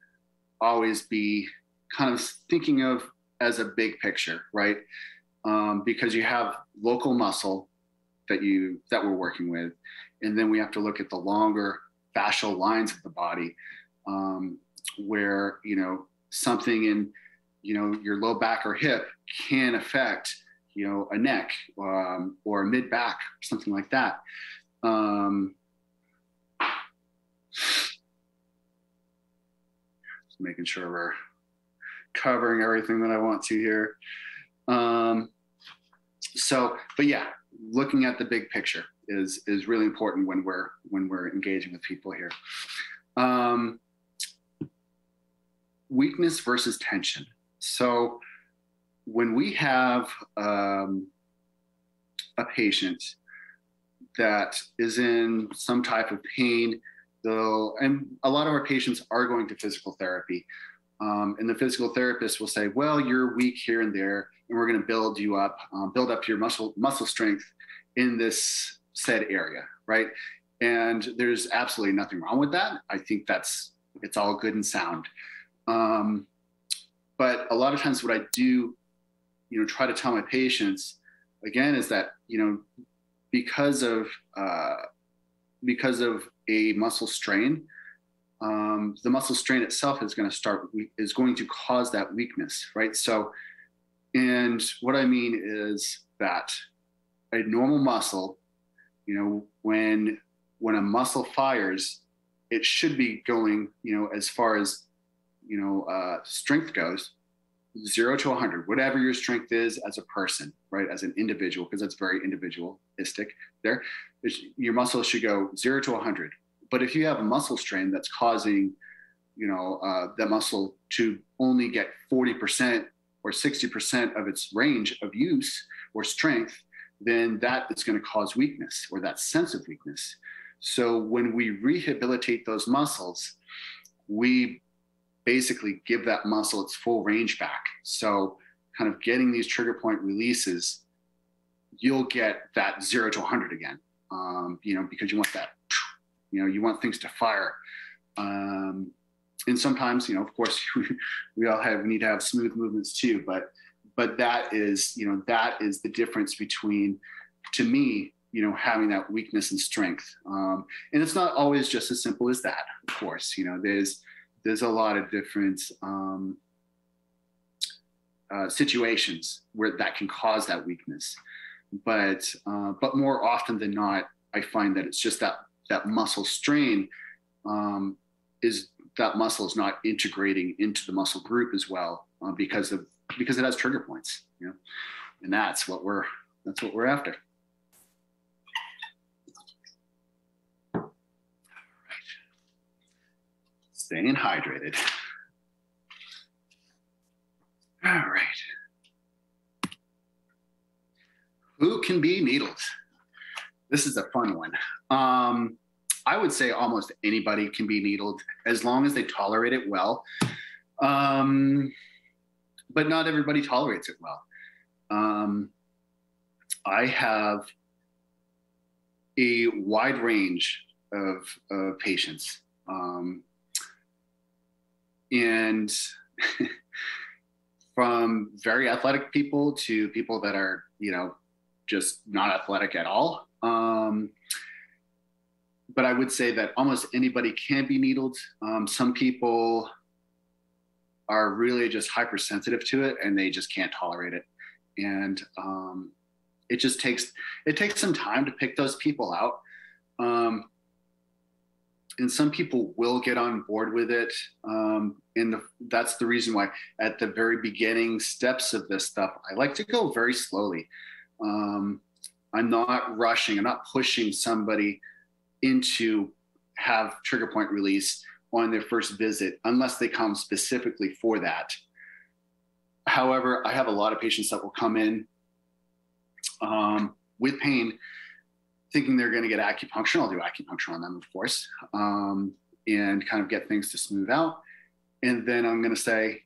always be kind of thinking of as a big picture, right? Um, because you have local muscle that you that we're working with, and then we have to look at the longer fascial lines of the body. Um, where you know something in you know your low back or hip can affect you know a neck um, or a mid back something like that. Um, just making sure we're covering everything that i want to here. Um, so but yeah looking at the big picture is is really important when we're when we're engaging with people here. Um, weakness versus tension. So when we have um, a patient that is in some type of pain, though, and a lot of our patients are going to physical therapy. Um, and the physical therapist will say, "Well, you're weak here and there, and we're going to build you up, um, build up your muscle muscle strength in this said area, right?" And there's absolutely nothing wrong with that. I think that's it's all good and sound. Um, but a lot of times, what I do, you know, try to tell my patients again is that you know because of uh, because of a muscle strain, um, the muscle strain itself is going to start is going to cause that weakness, right? So, and what I mean is that a normal muscle, you know, when when a muscle fires, it should be going, you know, as far as you know uh, strength goes, zero to 100, whatever your strength is as a person, right, as an individual, because that's very individualistic there, your muscle should go zero to 100. But if you have a muscle strain that's causing, you know, uh, that muscle to only get 40% or 60% of its range of use or strength, then that is going to cause weakness or that sense of weakness. So when we rehabilitate those muscles, we basically give that muscle its full range back. So, kind of getting these trigger point releases, you'll get that zero to 100 again, um, you know, because you want that, you know, you want things to fire. Um, and sometimes, you know, of course, we, all have, we need to have smooth movements too, but, but that is, you know, that is the difference between, to me, you know, having that weakness and strength. Um, and it's not always just as simple as that, of course, you know, there's, there's a lot of different um, uh, situations where that can cause that weakness. But uh, but more often than not, I find that it's just that that muscle strain um, is that muscle is not integrating into the muscle group as well uh, because of because it has trigger points, you know, and that's what we're that's what we're after. Staying hydrated. All right. Who can be needled? This is a fun one. Um, I would say almost anybody can be needled as long as they tolerate it well. Um, but not everybody tolerates it well. Um, I have a wide range of, of patients. Um, and from very athletic people to people that are you know just not athletic at all. Um, but i would say that almost anybody can be needled. Um, some people are really just hypersensitive to it and they just can't tolerate it. And um, it just takes it takes some time to pick those people out. Um, and some people will get on board with it. Um, and the, that's the reason why at the very beginning steps of this stuff, I like to go very slowly. Um, I'm not rushing. I'm not pushing somebody into have trigger point release on their first visit unless they come specifically for that. However, I have a lot of patients that will come in um, with pain thinking they're going to get acupuncture. I'll do acupuncture on them, of course, um, and kind of get things to smooth out. And then I'm going to say,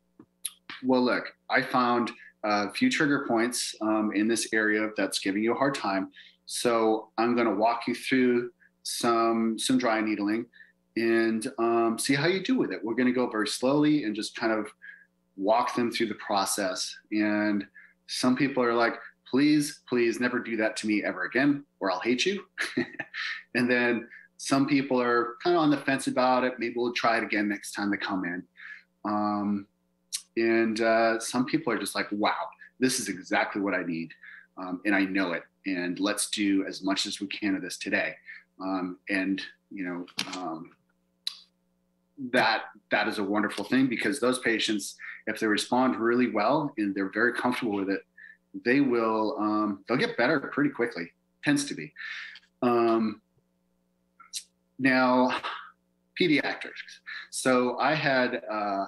well, look, I found a few trigger points um, in this area that's giving you a hard time. So I'm going to walk you through some some dry needling and um, see how you do with it. We're going to go very slowly and just kind of walk them through the process. And some people are like, please, please never do that to me ever again, or I'll hate you. and then some people are kind of on the fence about it. Maybe we'll try it again next time they come in. Um, and uh, some people are just like, wow, this is exactly what I need. Um, and I know it. And let's do as much as we can of this today. Um, and, you know, um, that that is a wonderful thing because those patients, if they respond really well and they're very comfortable with it, they will um, they'll get better pretty quickly. Tends to be. Um, now, pediatrics. So I had uh,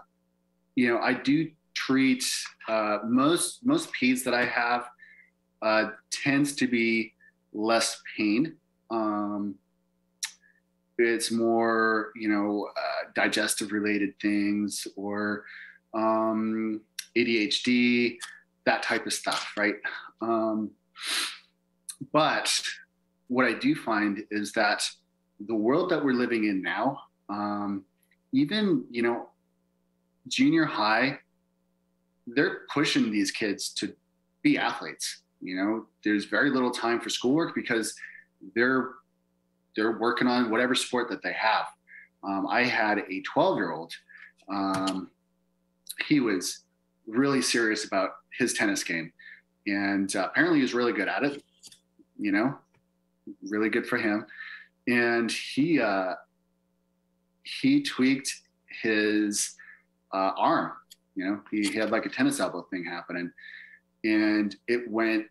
you know, I do treat uh, most most peds that I have uh, tends to be less pain. Um, it's more, you know, uh, digestive related things or um, ADHD, that type of stuff, right? Um, but what I do find is that the world that we're living in now, um, even, you know, junior high, they're pushing these kids to be athletes. You know, there's very little time for schoolwork because they're they're working on whatever sport that they have. Um, I had a 12 year old. Um, he was really serious about his tennis game, and uh, apparently he was really good at it. You know, really good for him. And he uh, he tweaked his uh, arm. You know, he, he had like a tennis elbow thing happening, and it went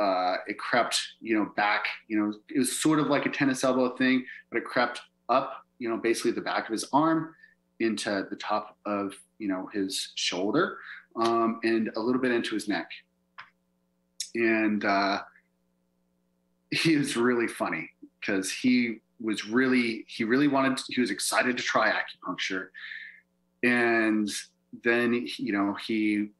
uh, it crept, you know, back, you know, it was sort of like a tennis elbow thing, but it crept up, you know, basically the back of his arm into the top of, you know, his shoulder um, and a little bit into his neck. And uh, he was really funny because he was really, he really wanted, to, he was excited to try acupuncture. And then, you know, he,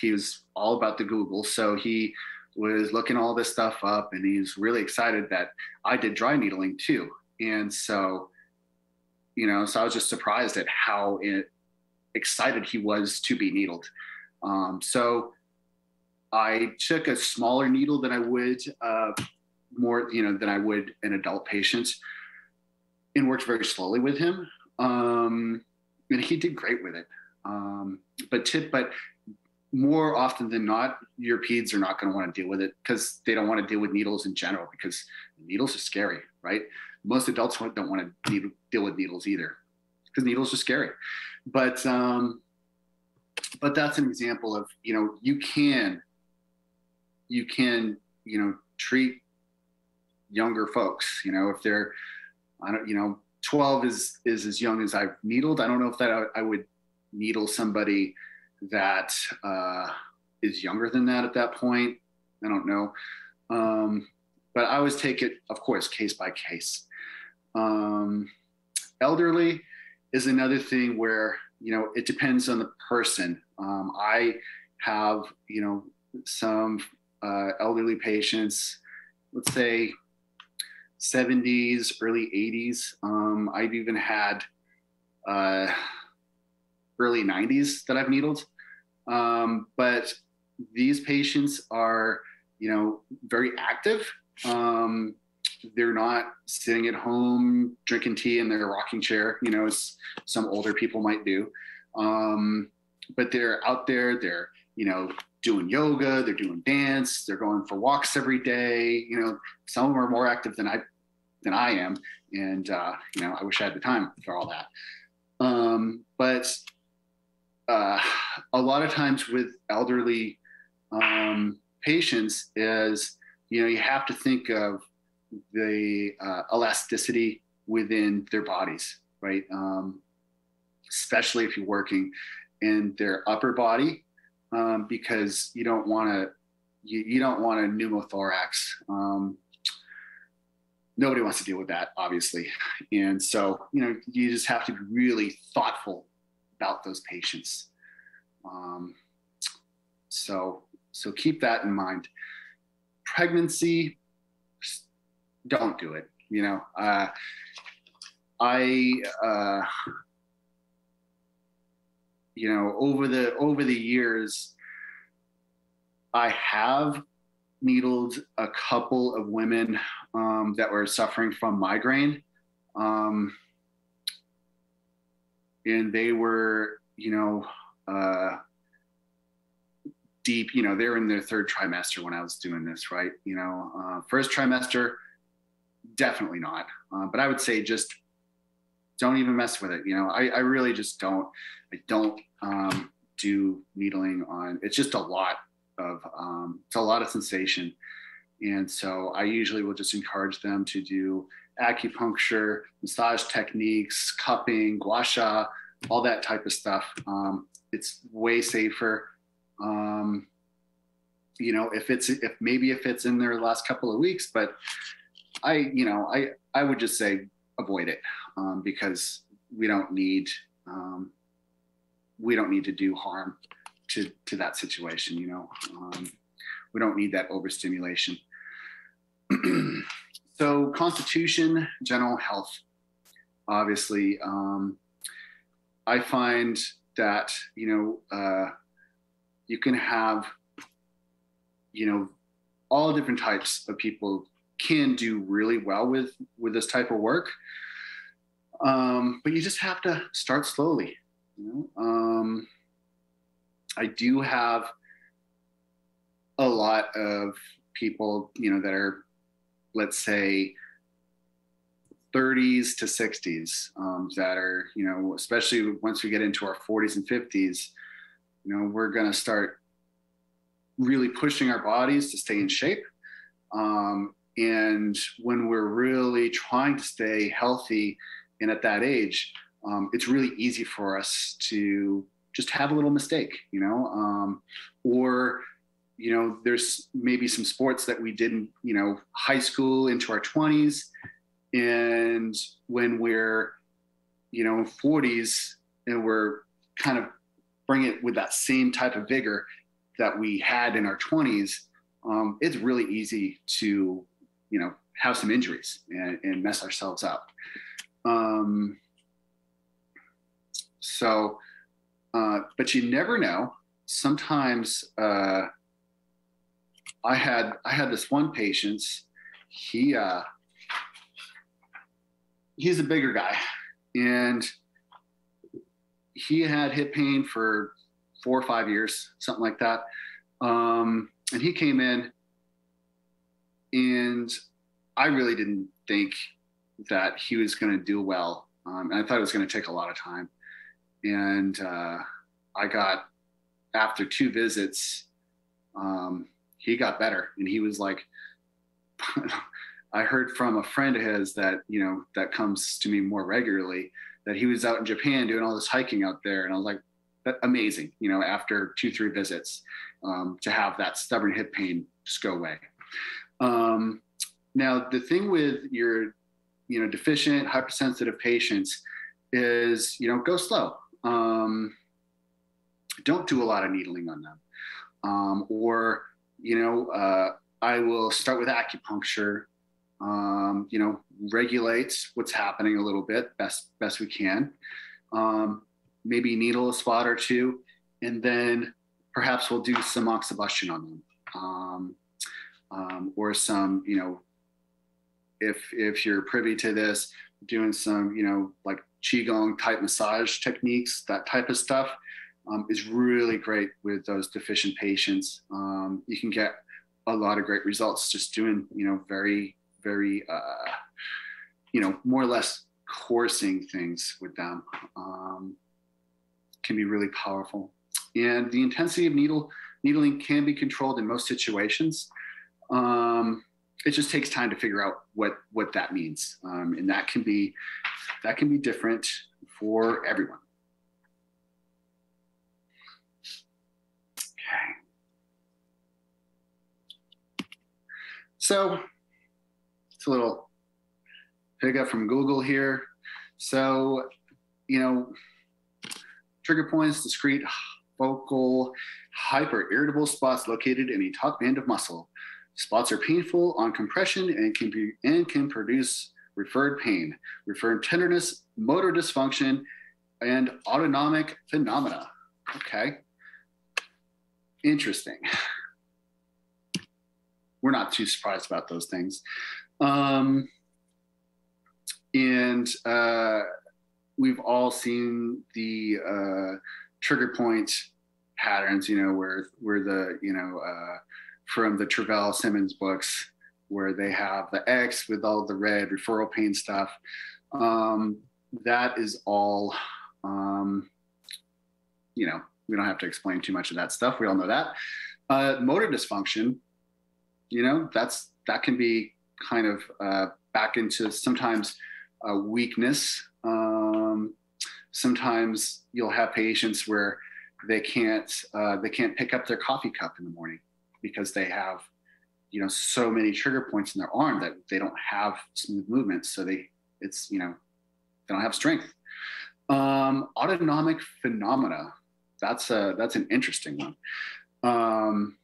he was all about the Google. So he was looking all this stuff up and he's really excited that I did dry needling too. And so, you know, so I was just surprised at how it, excited he was to be needled. Um, so I took a smaller needle than I would uh, more, you know, than I would an adult patient and worked very slowly with him. Um, and he did great with it. Um, but tip, but more often than not, your peds are not going to want to deal with it because they don't want to deal with needles in general because needles are scary, right? Most adults don't want to deal with needles either because needles are scary. But um, but that's an example of you know you can you can you know treat younger folks. You know if they're I don't you know 12 is is as young as I've needled. I don't know if that I, I would needle somebody that uh, is younger than that at that point. I don't know. Um, but I always take it, of course, case by case. Um, elderly is another thing where, you know, it depends on the person. Um, I have, you know, some uh, elderly patients, let's say 70s, early 80s. Um, I've even had uh, early 90s that I've needled. Um, but these patients are, you know, very active. Um, they're not sitting at home drinking tea in their rocking chair, you know, as some older people might do. Um, but they're out there, they're, you know, doing yoga, they're doing dance, they're going for walks every day. You know, some of them are more active than I than I am, and uh, you know, I wish I had the time for all that. Um, but uh, a lot of times with elderly um, patients is you know you have to think of the uh, elasticity within their bodies right um, especially if you're working in their upper body um, because you don't want to you, you, don't want a pneumothorax um, nobody wants to deal with that obviously and so you know you just have to be really thoughtful about those patients. Um, so, so keep that in mind. Pregnancy, don't do it. You know, uh, I, uh, you know, over the over the years, I have needled a couple of women um, that were suffering from migraine. Um, and they were, you know, uh, deep. You know, they're in their third trimester when I was doing this, right? You know, uh, first trimester, definitely not. Uh, but I would say just don't even mess with it. You know, I, I really just don't. I don't um, do needling on. It's just a lot of. Um, it's a lot of sensation, and so I usually will just encourage them to do acupuncture, massage techniques, cupping, gua sha, all that type of stuff. Um, it's way safer. Um, you know, if it's if maybe if it's in there the last couple of weeks, but I, you know, I I would just say avoid it um, because we don't need um, we don't need to do harm to to that situation. You know, um, we don't need that overstimulation. so, constitution, general health. Obviously, um, I find that you know uh, you can have you know all different types of people can do really well with with this type of work. Um, but you just have to start slowly you know? Um, i do have a lot of people you know that are let's say 30s to 60s um, that are you know especially once we get into our 40s and 50s you know we're going to start really pushing our bodies to stay in shape. Um, and when we're really trying to stay healthy and at that age um, it's really easy for us to just have a little mistake you know? Um, or you know there's maybe some sports that we did in you know high school into our 20s and when we're you know 40s and we're kind of bring it with that same type of vigor that we had in our 20s um, it's really easy to you know have some injuries and, and mess ourselves up. Um, so uh, but you never know. Sometimes uh, i had i had this one patient. He uh, he's a bigger guy and he had hip pain for four or five years, something like that. Um, and he came in, and I really didn't think that he was going to do well. Um, and I thought it was going to take a lot of time. And uh, I got, after two visits, um, he got better. And he was like, I heard from a friend of his that, you know, that comes to me more regularly that he was out in Japan doing all this hiking out there. And I was like, amazing, you know, after two, three visits um, to have that stubborn hip pain just go away. Um, now, the thing with your, you know, deficient, hypersensitive patients is, you know, go slow. Um, don't do a lot of needling on them. Um, or, you know, uh, I will start with acupuncture um, you know, regulate what's happening a little bit best best we can. Um, maybe needle a spot or two, and then perhaps we'll do some moxibustion on them, um, um, or some, you know, if if you're privy to this, doing some, you know, like qigong type massage techniques, that type of stuff. Um, is really great with those deficient patients. Um, you can get a lot of great results just doing, you know, very very, uh, you know, more or less coursing things with them um, can be really powerful. And the intensity of needle needling can be controlled in most situations. Um, it just takes time to figure out what what that means, um, and that can be that can be different for everyone. Okay. So it's a little pickup from Google here. So, you know, trigger points, discrete focal hyper irritable spots located in a taut band of muscle. Spots are painful on compression and can be and can produce referred pain, referred tenderness, motor dysfunction, and autonomic phenomena. Okay. Interesting. We're not too surprised about those things. Um, and uh, we've all seen the uh, trigger point patterns, you know, where where the you know uh, from the Travell Simons books, where they have the X with all the red referral pain stuff. Um, that is all, um, you know, we don't have to explain too much of that stuff. We all know that. Uh, motor dysfunction, you know, that's that can be kind of uh, back into sometimes weakness. Um, sometimes you'll have patients where they can't uh, they can't pick up their coffee cup in the morning because they have you know so many trigger points in their arm that they don't have smooth movements. So they it's you know they don't have strength. Um, autonomic phenomena. That's a that's an interesting one. Um,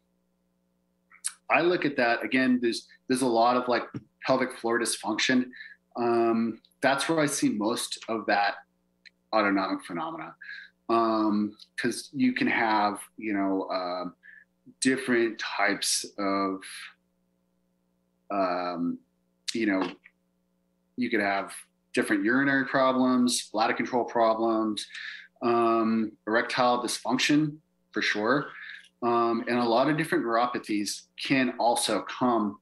i look at that again there's there's a lot of like pelvic floor dysfunction. Um, that's where i see most of that autonomic phenomena. Because um, you can have you know uh, different types of um, you know you could have different urinary problems bladder control problems um, erectile dysfunction for sure. Um, and a lot of different neuropathies can also come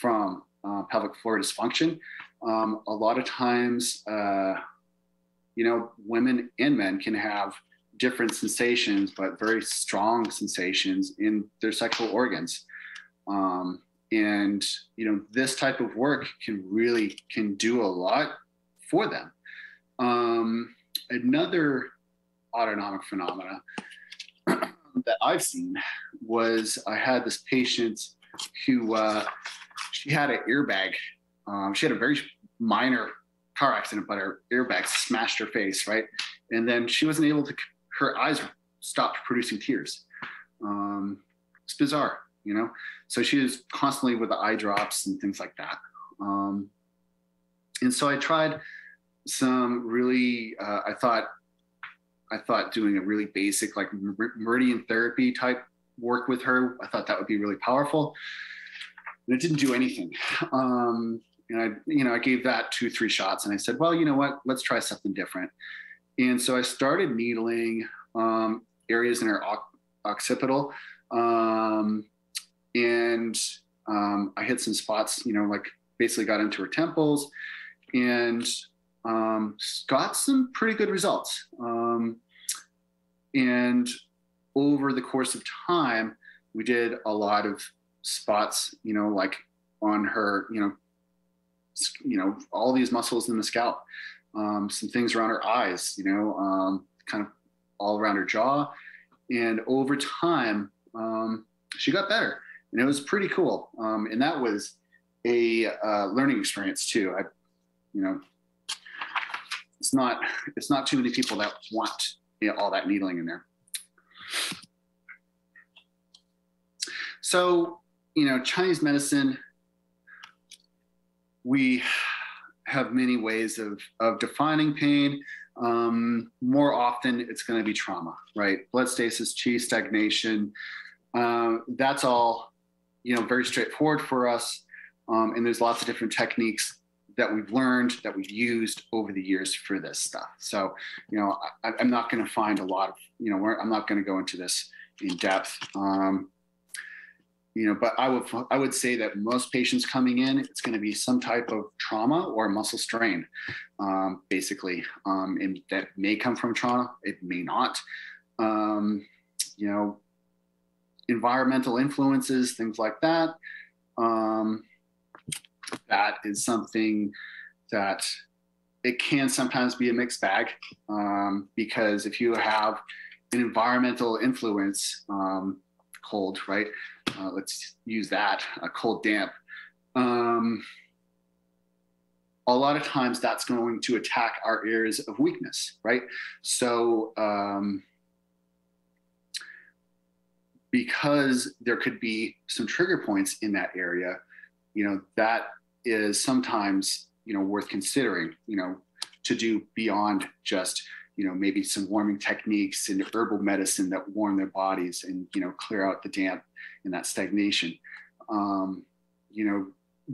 from uh, pelvic floor dysfunction. Um, a lot of times uh, you know, women and men can have different sensations, but very strong sensations in their sexual organs. Um, and you know, this type of work can really can do a lot for them. Um, another autonomic phenomena that I've seen was I had this patient who uh, she had an airbag. Um, she had a very minor car accident, but her airbag smashed her face, right? And then she wasn't able to, her eyes stopped producing tears. Um, it's bizarre, you know? So she was constantly with the eye drops and things like that. Um, and so I tried some really, uh, I thought, I thought doing a really basic, like meridian therapy type work with her. I thought that would be really powerful. And it didn't do anything. Um, and I, you know, I gave that two, three shots, and I said, well, you know what? Let's try something different. And so I started needling um, areas in her occipital, um, and um, I hit some spots, you know, like basically got into her temples, and um, got some pretty good results. Um, and over the course of time, we did a lot of spots, you know, like on her, you know, you know, all these muscles in the scalp, um, some things around her eyes, you know, um, kind of all around her jaw. And over time, um, she got better and it was pretty cool. Um, and that was a uh, learning experience too. I, you know, it's not, it's not too many people that want you know, all that needling in there. So, you know, Chinese medicine, we have many ways of, of defining pain. Um, more often, it's going to be trauma, right? Blood stasis, chi stagnation. Uh, that's all, you know, very straightforward for us. Um, and there's lots of different techniques that we've learned that we've used over the years for this stuff. So, you know, I, am not going to find a lot of, you know, I'm not going to go into this in depth. Um, you know but i would i would say that most patients coming in it's going to be some type of trauma or muscle strain um, basically. Um, and that may come from trauma it may not. Um, you know environmental influences things like that um, that is something that it can sometimes be a mixed bag um, because if you have an environmental influence um, cold right uh, let's use that, a cold damp. Um, a lot of times that's going to attack our areas of weakness, right? So, um, because there could be some trigger points in that area, you know, that is sometimes, you know, worth considering, you know, to do beyond just, you know, maybe some warming techniques and herbal medicine that warm their bodies and, you know, clear out the damp and that stagnation. Um, you know,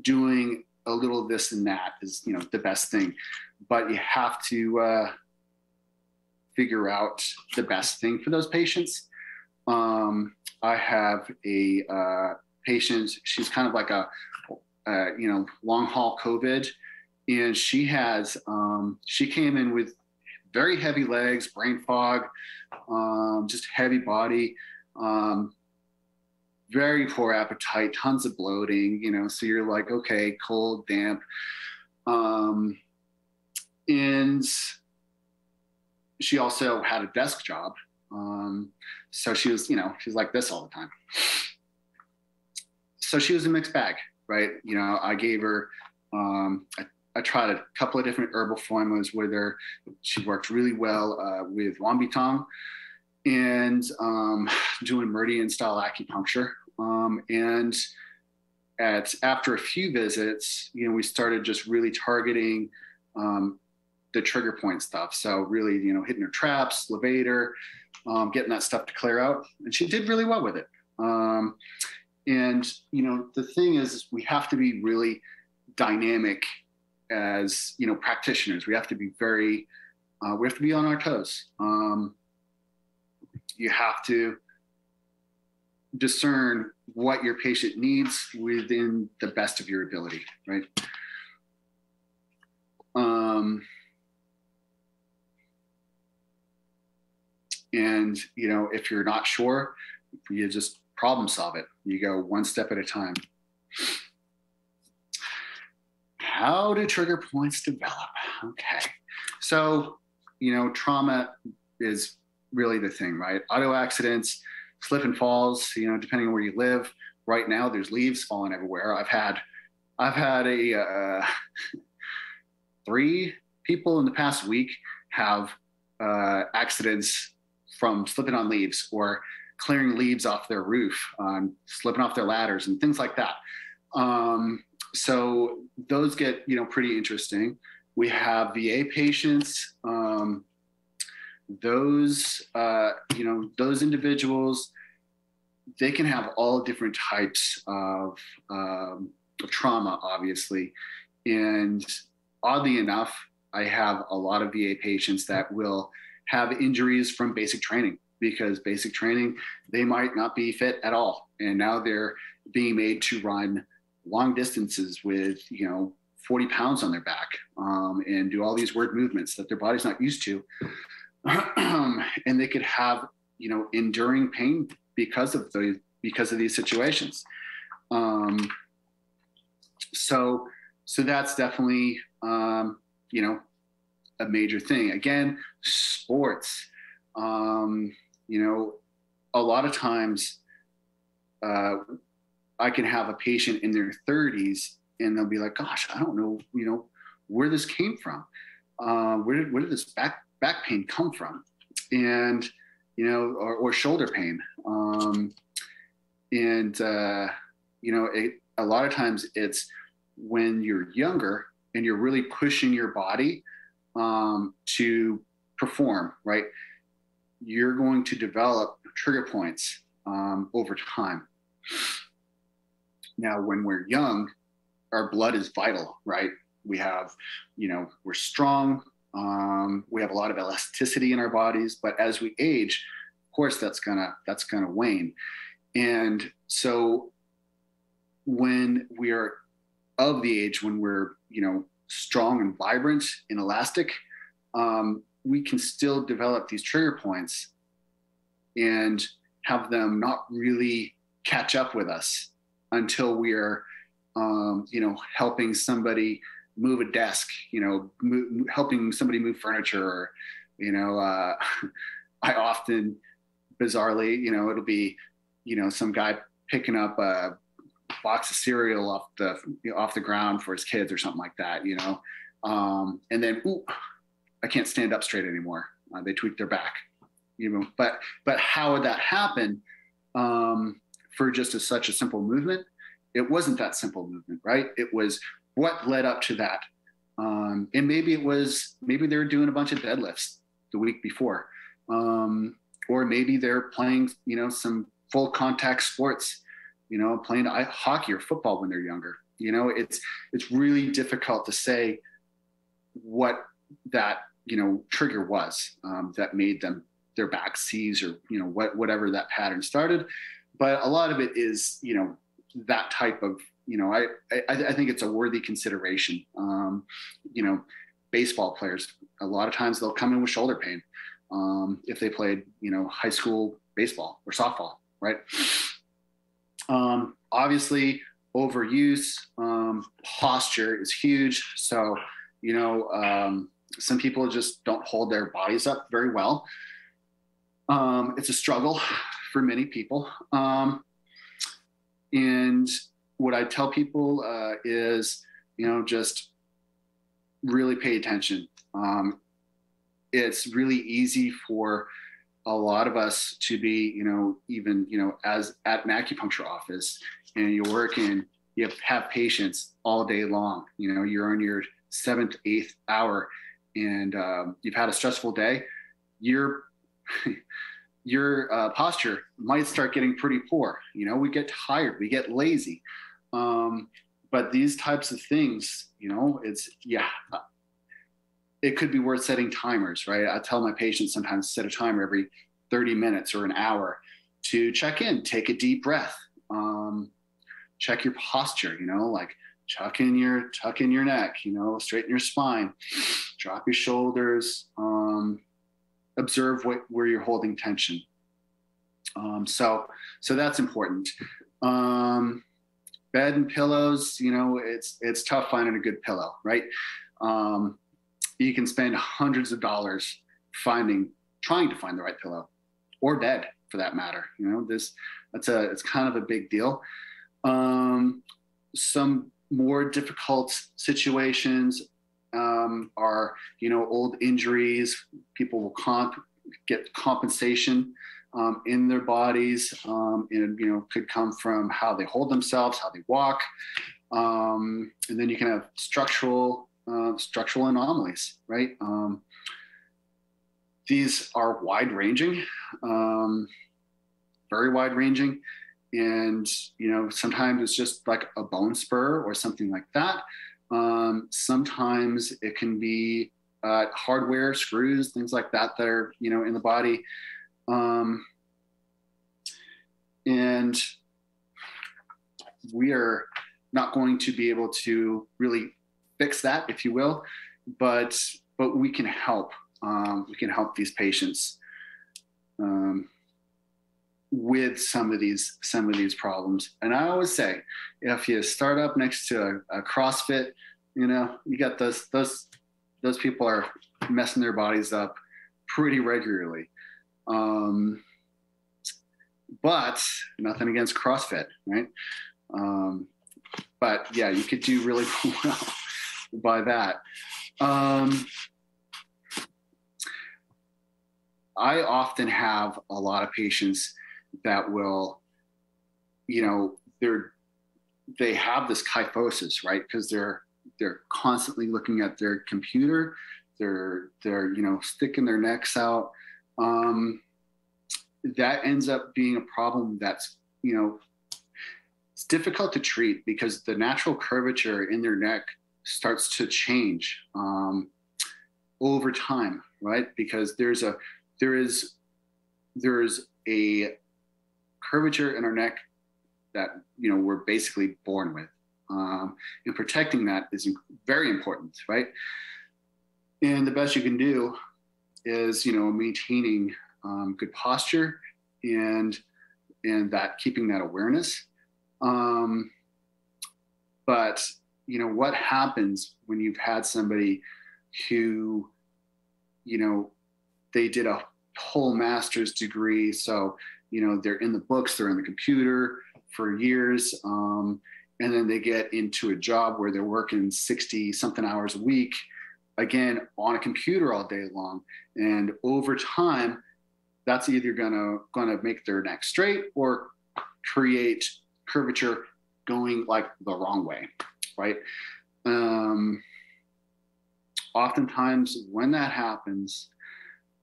doing a little of this and that is, you know, the best thing. But you have to uh, figure out the best thing for those patients. Um, I have a uh, patient, she's kind of like a, uh, you know, long haul COVID. And she has, um, she came in with very heavy legs, brain fog, um, just heavy body. Um, very poor appetite, tons of bloating, you know, so you're like, okay, cold, damp. Um, and she also had a desk job. Um, so she was, you know, she's like this all the time. So she was a mixed bag, right? You know, I gave her, um, I, tried a couple of different herbal formulas with her. She worked really well uh, with Juan Bi Tang and um, doing meridian style acupuncture. Um, and at after a few visits, you know, we started just really targeting um, the trigger point stuff. So really, you know, hitting her traps, levator, um, getting that stuff to clear out, and she did really well with it. Um, and you know, the thing is, we have to be really dynamic as you know practitioners. We have to be very, uh, we have to be on our toes. Um, you have to discern what your patient needs within the best of your ability, right? Um, and you know, if you're not sure, you just problem solve it. You go one step at a time. How do trigger points develop? Okay, so you know, trauma is really the thing, right? Auto accidents, slip and falls, you know, depending on where you live. Right now, there's leaves falling everywhere. I've had, I've had a uh, three people in the past week have uh, accidents from slipping on leaves or clearing leaves off their roof, um, slipping off their ladders, and things like that. Um, so those get you know pretty interesting. We have VA patients. Um, those uh, you know those individuals they can have all different types of, um, of trauma obviously and oddly enough i have a lot of va patients that will have injuries from basic training because basic training they might not be fit at all and now they're being made to run long distances with you know 40 pounds on their back um, and do all these weird movements that their body's not used to. And they could have you know enduring pain because of the because of these situations. Um, so so that's definitely um, you know a major thing. Again sports um, you know a lot of times uh, i can have a patient in their 30s and they'll be like gosh i don't know you know where this came from uh, where did where did this back back pain come from? And, you know, or, or shoulder pain. Um, and, uh, you know, it, a lot of times it's when you're younger and you're really pushing your body um, to perform, right? You're going to develop trigger points um, over time. Now, when we're young, our blood is vital, right? We have, you know, we're strong, um, we have a lot of elasticity in our bodies, but as we age, of course, that's gonna that's gonna wane. And so, when we are of the age when we're you know strong and vibrant and elastic, um, we can still develop these trigger points and have them not really catch up with us until we are um, you know helping somebody move a desk, you know, move, helping somebody move furniture, or, you know, uh, I often, bizarrely, you know, it'll be, you know, some guy picking up a box of cereal off the you know, off the ground for his kids or something like that, you know, um, and then ooh, I can't stand up straight anymore. Uh, they tweak their back, you know. But but how would that happen um, for just a, such a simple movement? It wasn't that simple movement, right? It was what led up to that. Um, and maybe it was maybe they're doing a bunch of deadlifts the week before, um, or maybe they're playing you know some full contact sports, you know, playing hockey or football when they're younger. You know, it's it's really difficult to say what that you know trigger was um, that made them their back seize or you know what whatever that pattern started. But a lot of it is you know that type of you know, I, I, I think it's a worthy consideration. Um, you know, baseball players, a lot of times they'll come in with shoulder pain um, if they played, you know, high school baseball or softball, right? Um, obviously, overuse, um, posture is huge. So, you know, um, some people just don't hold their bodies up very well. Um, it's a struggle for many people. Um, and what I tell people uh, is, you know, just really pay attention. Um, it's really easy for a lot of us to be, you know, even, you know, as at an acupuncture office and you're working, you have, patients all day long. You know, you're on your seventh, eighth hour, and um, you've had a stressful day. Your your uh, posture might start getting pretty poor. You know, we get tired, we get lazy. Um, but these types of things, you know, it's yeah, it could be worth setting timers, right? I tell my patients sometimes set a timer every 30 minutes or an hour to check in, take a deep breath, um, check your posture, you know, like tuck in your tuck in your neck, you know, straighten your spine, drop your shoulders, um, observe what, where you're holding tension. Um, so so that's important. Um, bed and pillows, you know, it's it's tough finding a good pillow, right? Um, you can spend hundreds of dollars finding trying to find the right pillow or bed for that matter you know this that's a it's kind of a big deal um, some more difficult situations um, are you know old injuries people will comp get compensation um, in their bodies um, and you know could come from how they hold themselves how they walk um, and then you can have structural uh, structural anomalies, right? Um, these are wide ranging, um, very wide ranging. And, you know, sometimes it's just like a bone spur or something like that. Um, sometimes it can be uh, hardware, screws, things like that that are, you know, in the body. Um, and we are not going to be able to really fix that, if you will, but but we can help. Um, we can help these patients um, with some of these some of these problems. And I always say, if you start up next to a, a CrossFit, you know, you got those those those people are messing their bodies up pretty regularly. Um, but nothing against CrossFit, right? Um, but yeah, you could do really well by that. Um, I often have a lot of patients that will, you know, they're they have this kyphosis, right? Because they're they're constantly looking at their computer, they're they're you know sticking their necks out. Um, that ends up being a problem that's you know it's difficult to treat because the natural curvature in their neck starts to change um, over time, right? Because there's a there is there is a curvature in our neck that you know we're basically born with, um, and protecting that is very important, right? And the best you can do is you know maintaining um, good posture and and that keeping that awareness. Um, but you know what happens when you've had somebody who you know they did a whole master's degree so you know they're in the books they're in the computer for years um, and then they get into a job where they're working 60 something hours a week again on a computer all day long and over time that's either gonna gonna make their neck straight or create curvature going like the wrong way right? Um, oftentimes, when that happens,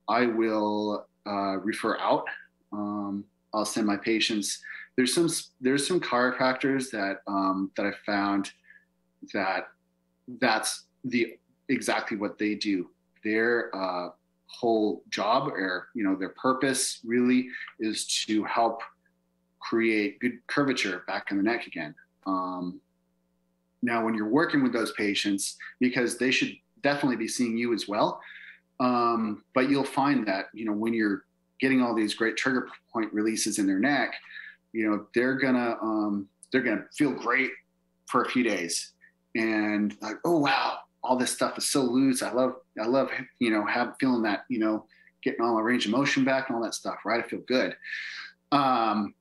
I will uh, refer out. Um, I'll send my patients. There's some there's some chiropractors that um, that I found that that's the exactly what they do. Their uh, whole job or you know their purpose really is to help create good curvature back in the neck again. Um, now, when you're working with those patients, because they should definitely be seeing you as well, um, but you'll find that you know when you're getting all these great trigger point releases in their neck, you know they're gonna um, they're gonna feel great for a few days, and like oh wow, all this stuff is so loose. I love I love you know have feeling that you know getting all my range of motion back and all that stuff, right? I feel good. Um,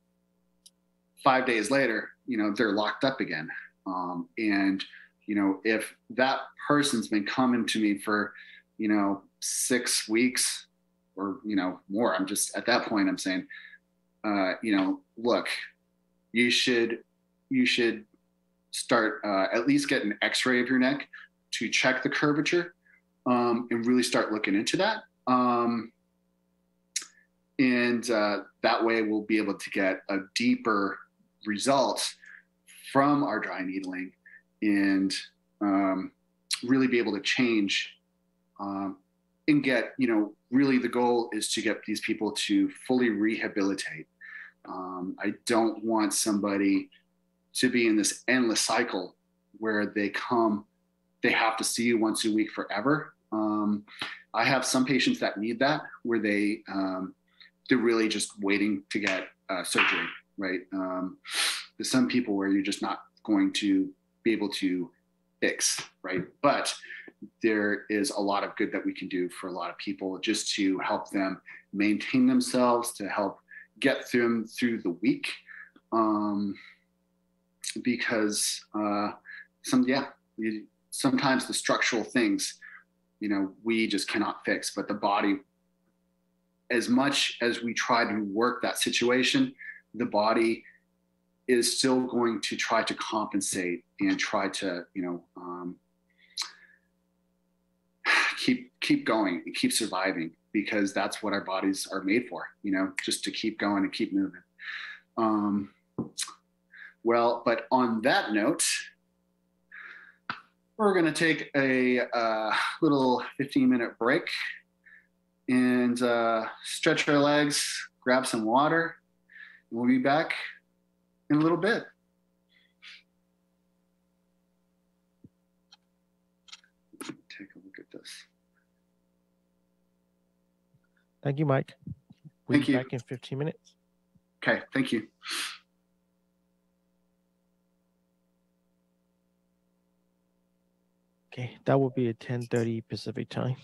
five days later, you know, they're locked up again. Um, and, you know, if that person's been coming to me for, you know, six weeks or, you know, more, I'm just at that point, I'm saying, uh, you know, look, you should, you should start uh, at least get an x-ray of your neck to check the curvature um, and really start looking into that. Um, and uh, that way we'll be able to get a deeper result from our dry needling and um, really be able to change um, and get, you know, really the goal is to get these people to fully rehabilitate. Um, I don't want somebody to be in this endless cycle where they come, they have to see you once a week forever. Um, I have some patients that need that where they um, they're really just waiting to get uh, surgery, right? Um, there's some people where you're just not going to be able to fix, right? But there is a lot of good that we can do for a lot of people just to help them maintain themselves, to help get them through the week. Um, because uh, some, yeah, we, sometimes the structural things, you know, we just cannot fix, but the body as much as we try to work that situation, the body is still going to try to compensate and try to, you know, um, keep going and keep surviving because that's what our bodies are made for. You know, just to keep going and keep moving. Um, well, but on that note, we're going to take a uh, little 15 minute break and uh, stretch our legs, grab some water, and we'll be back in a little bit. Take a look at this. Thank you, Mike. We'll Thank be you. back in 15 minutes. Okay, thank you. Okay, that will be at 10:30 Pacific time.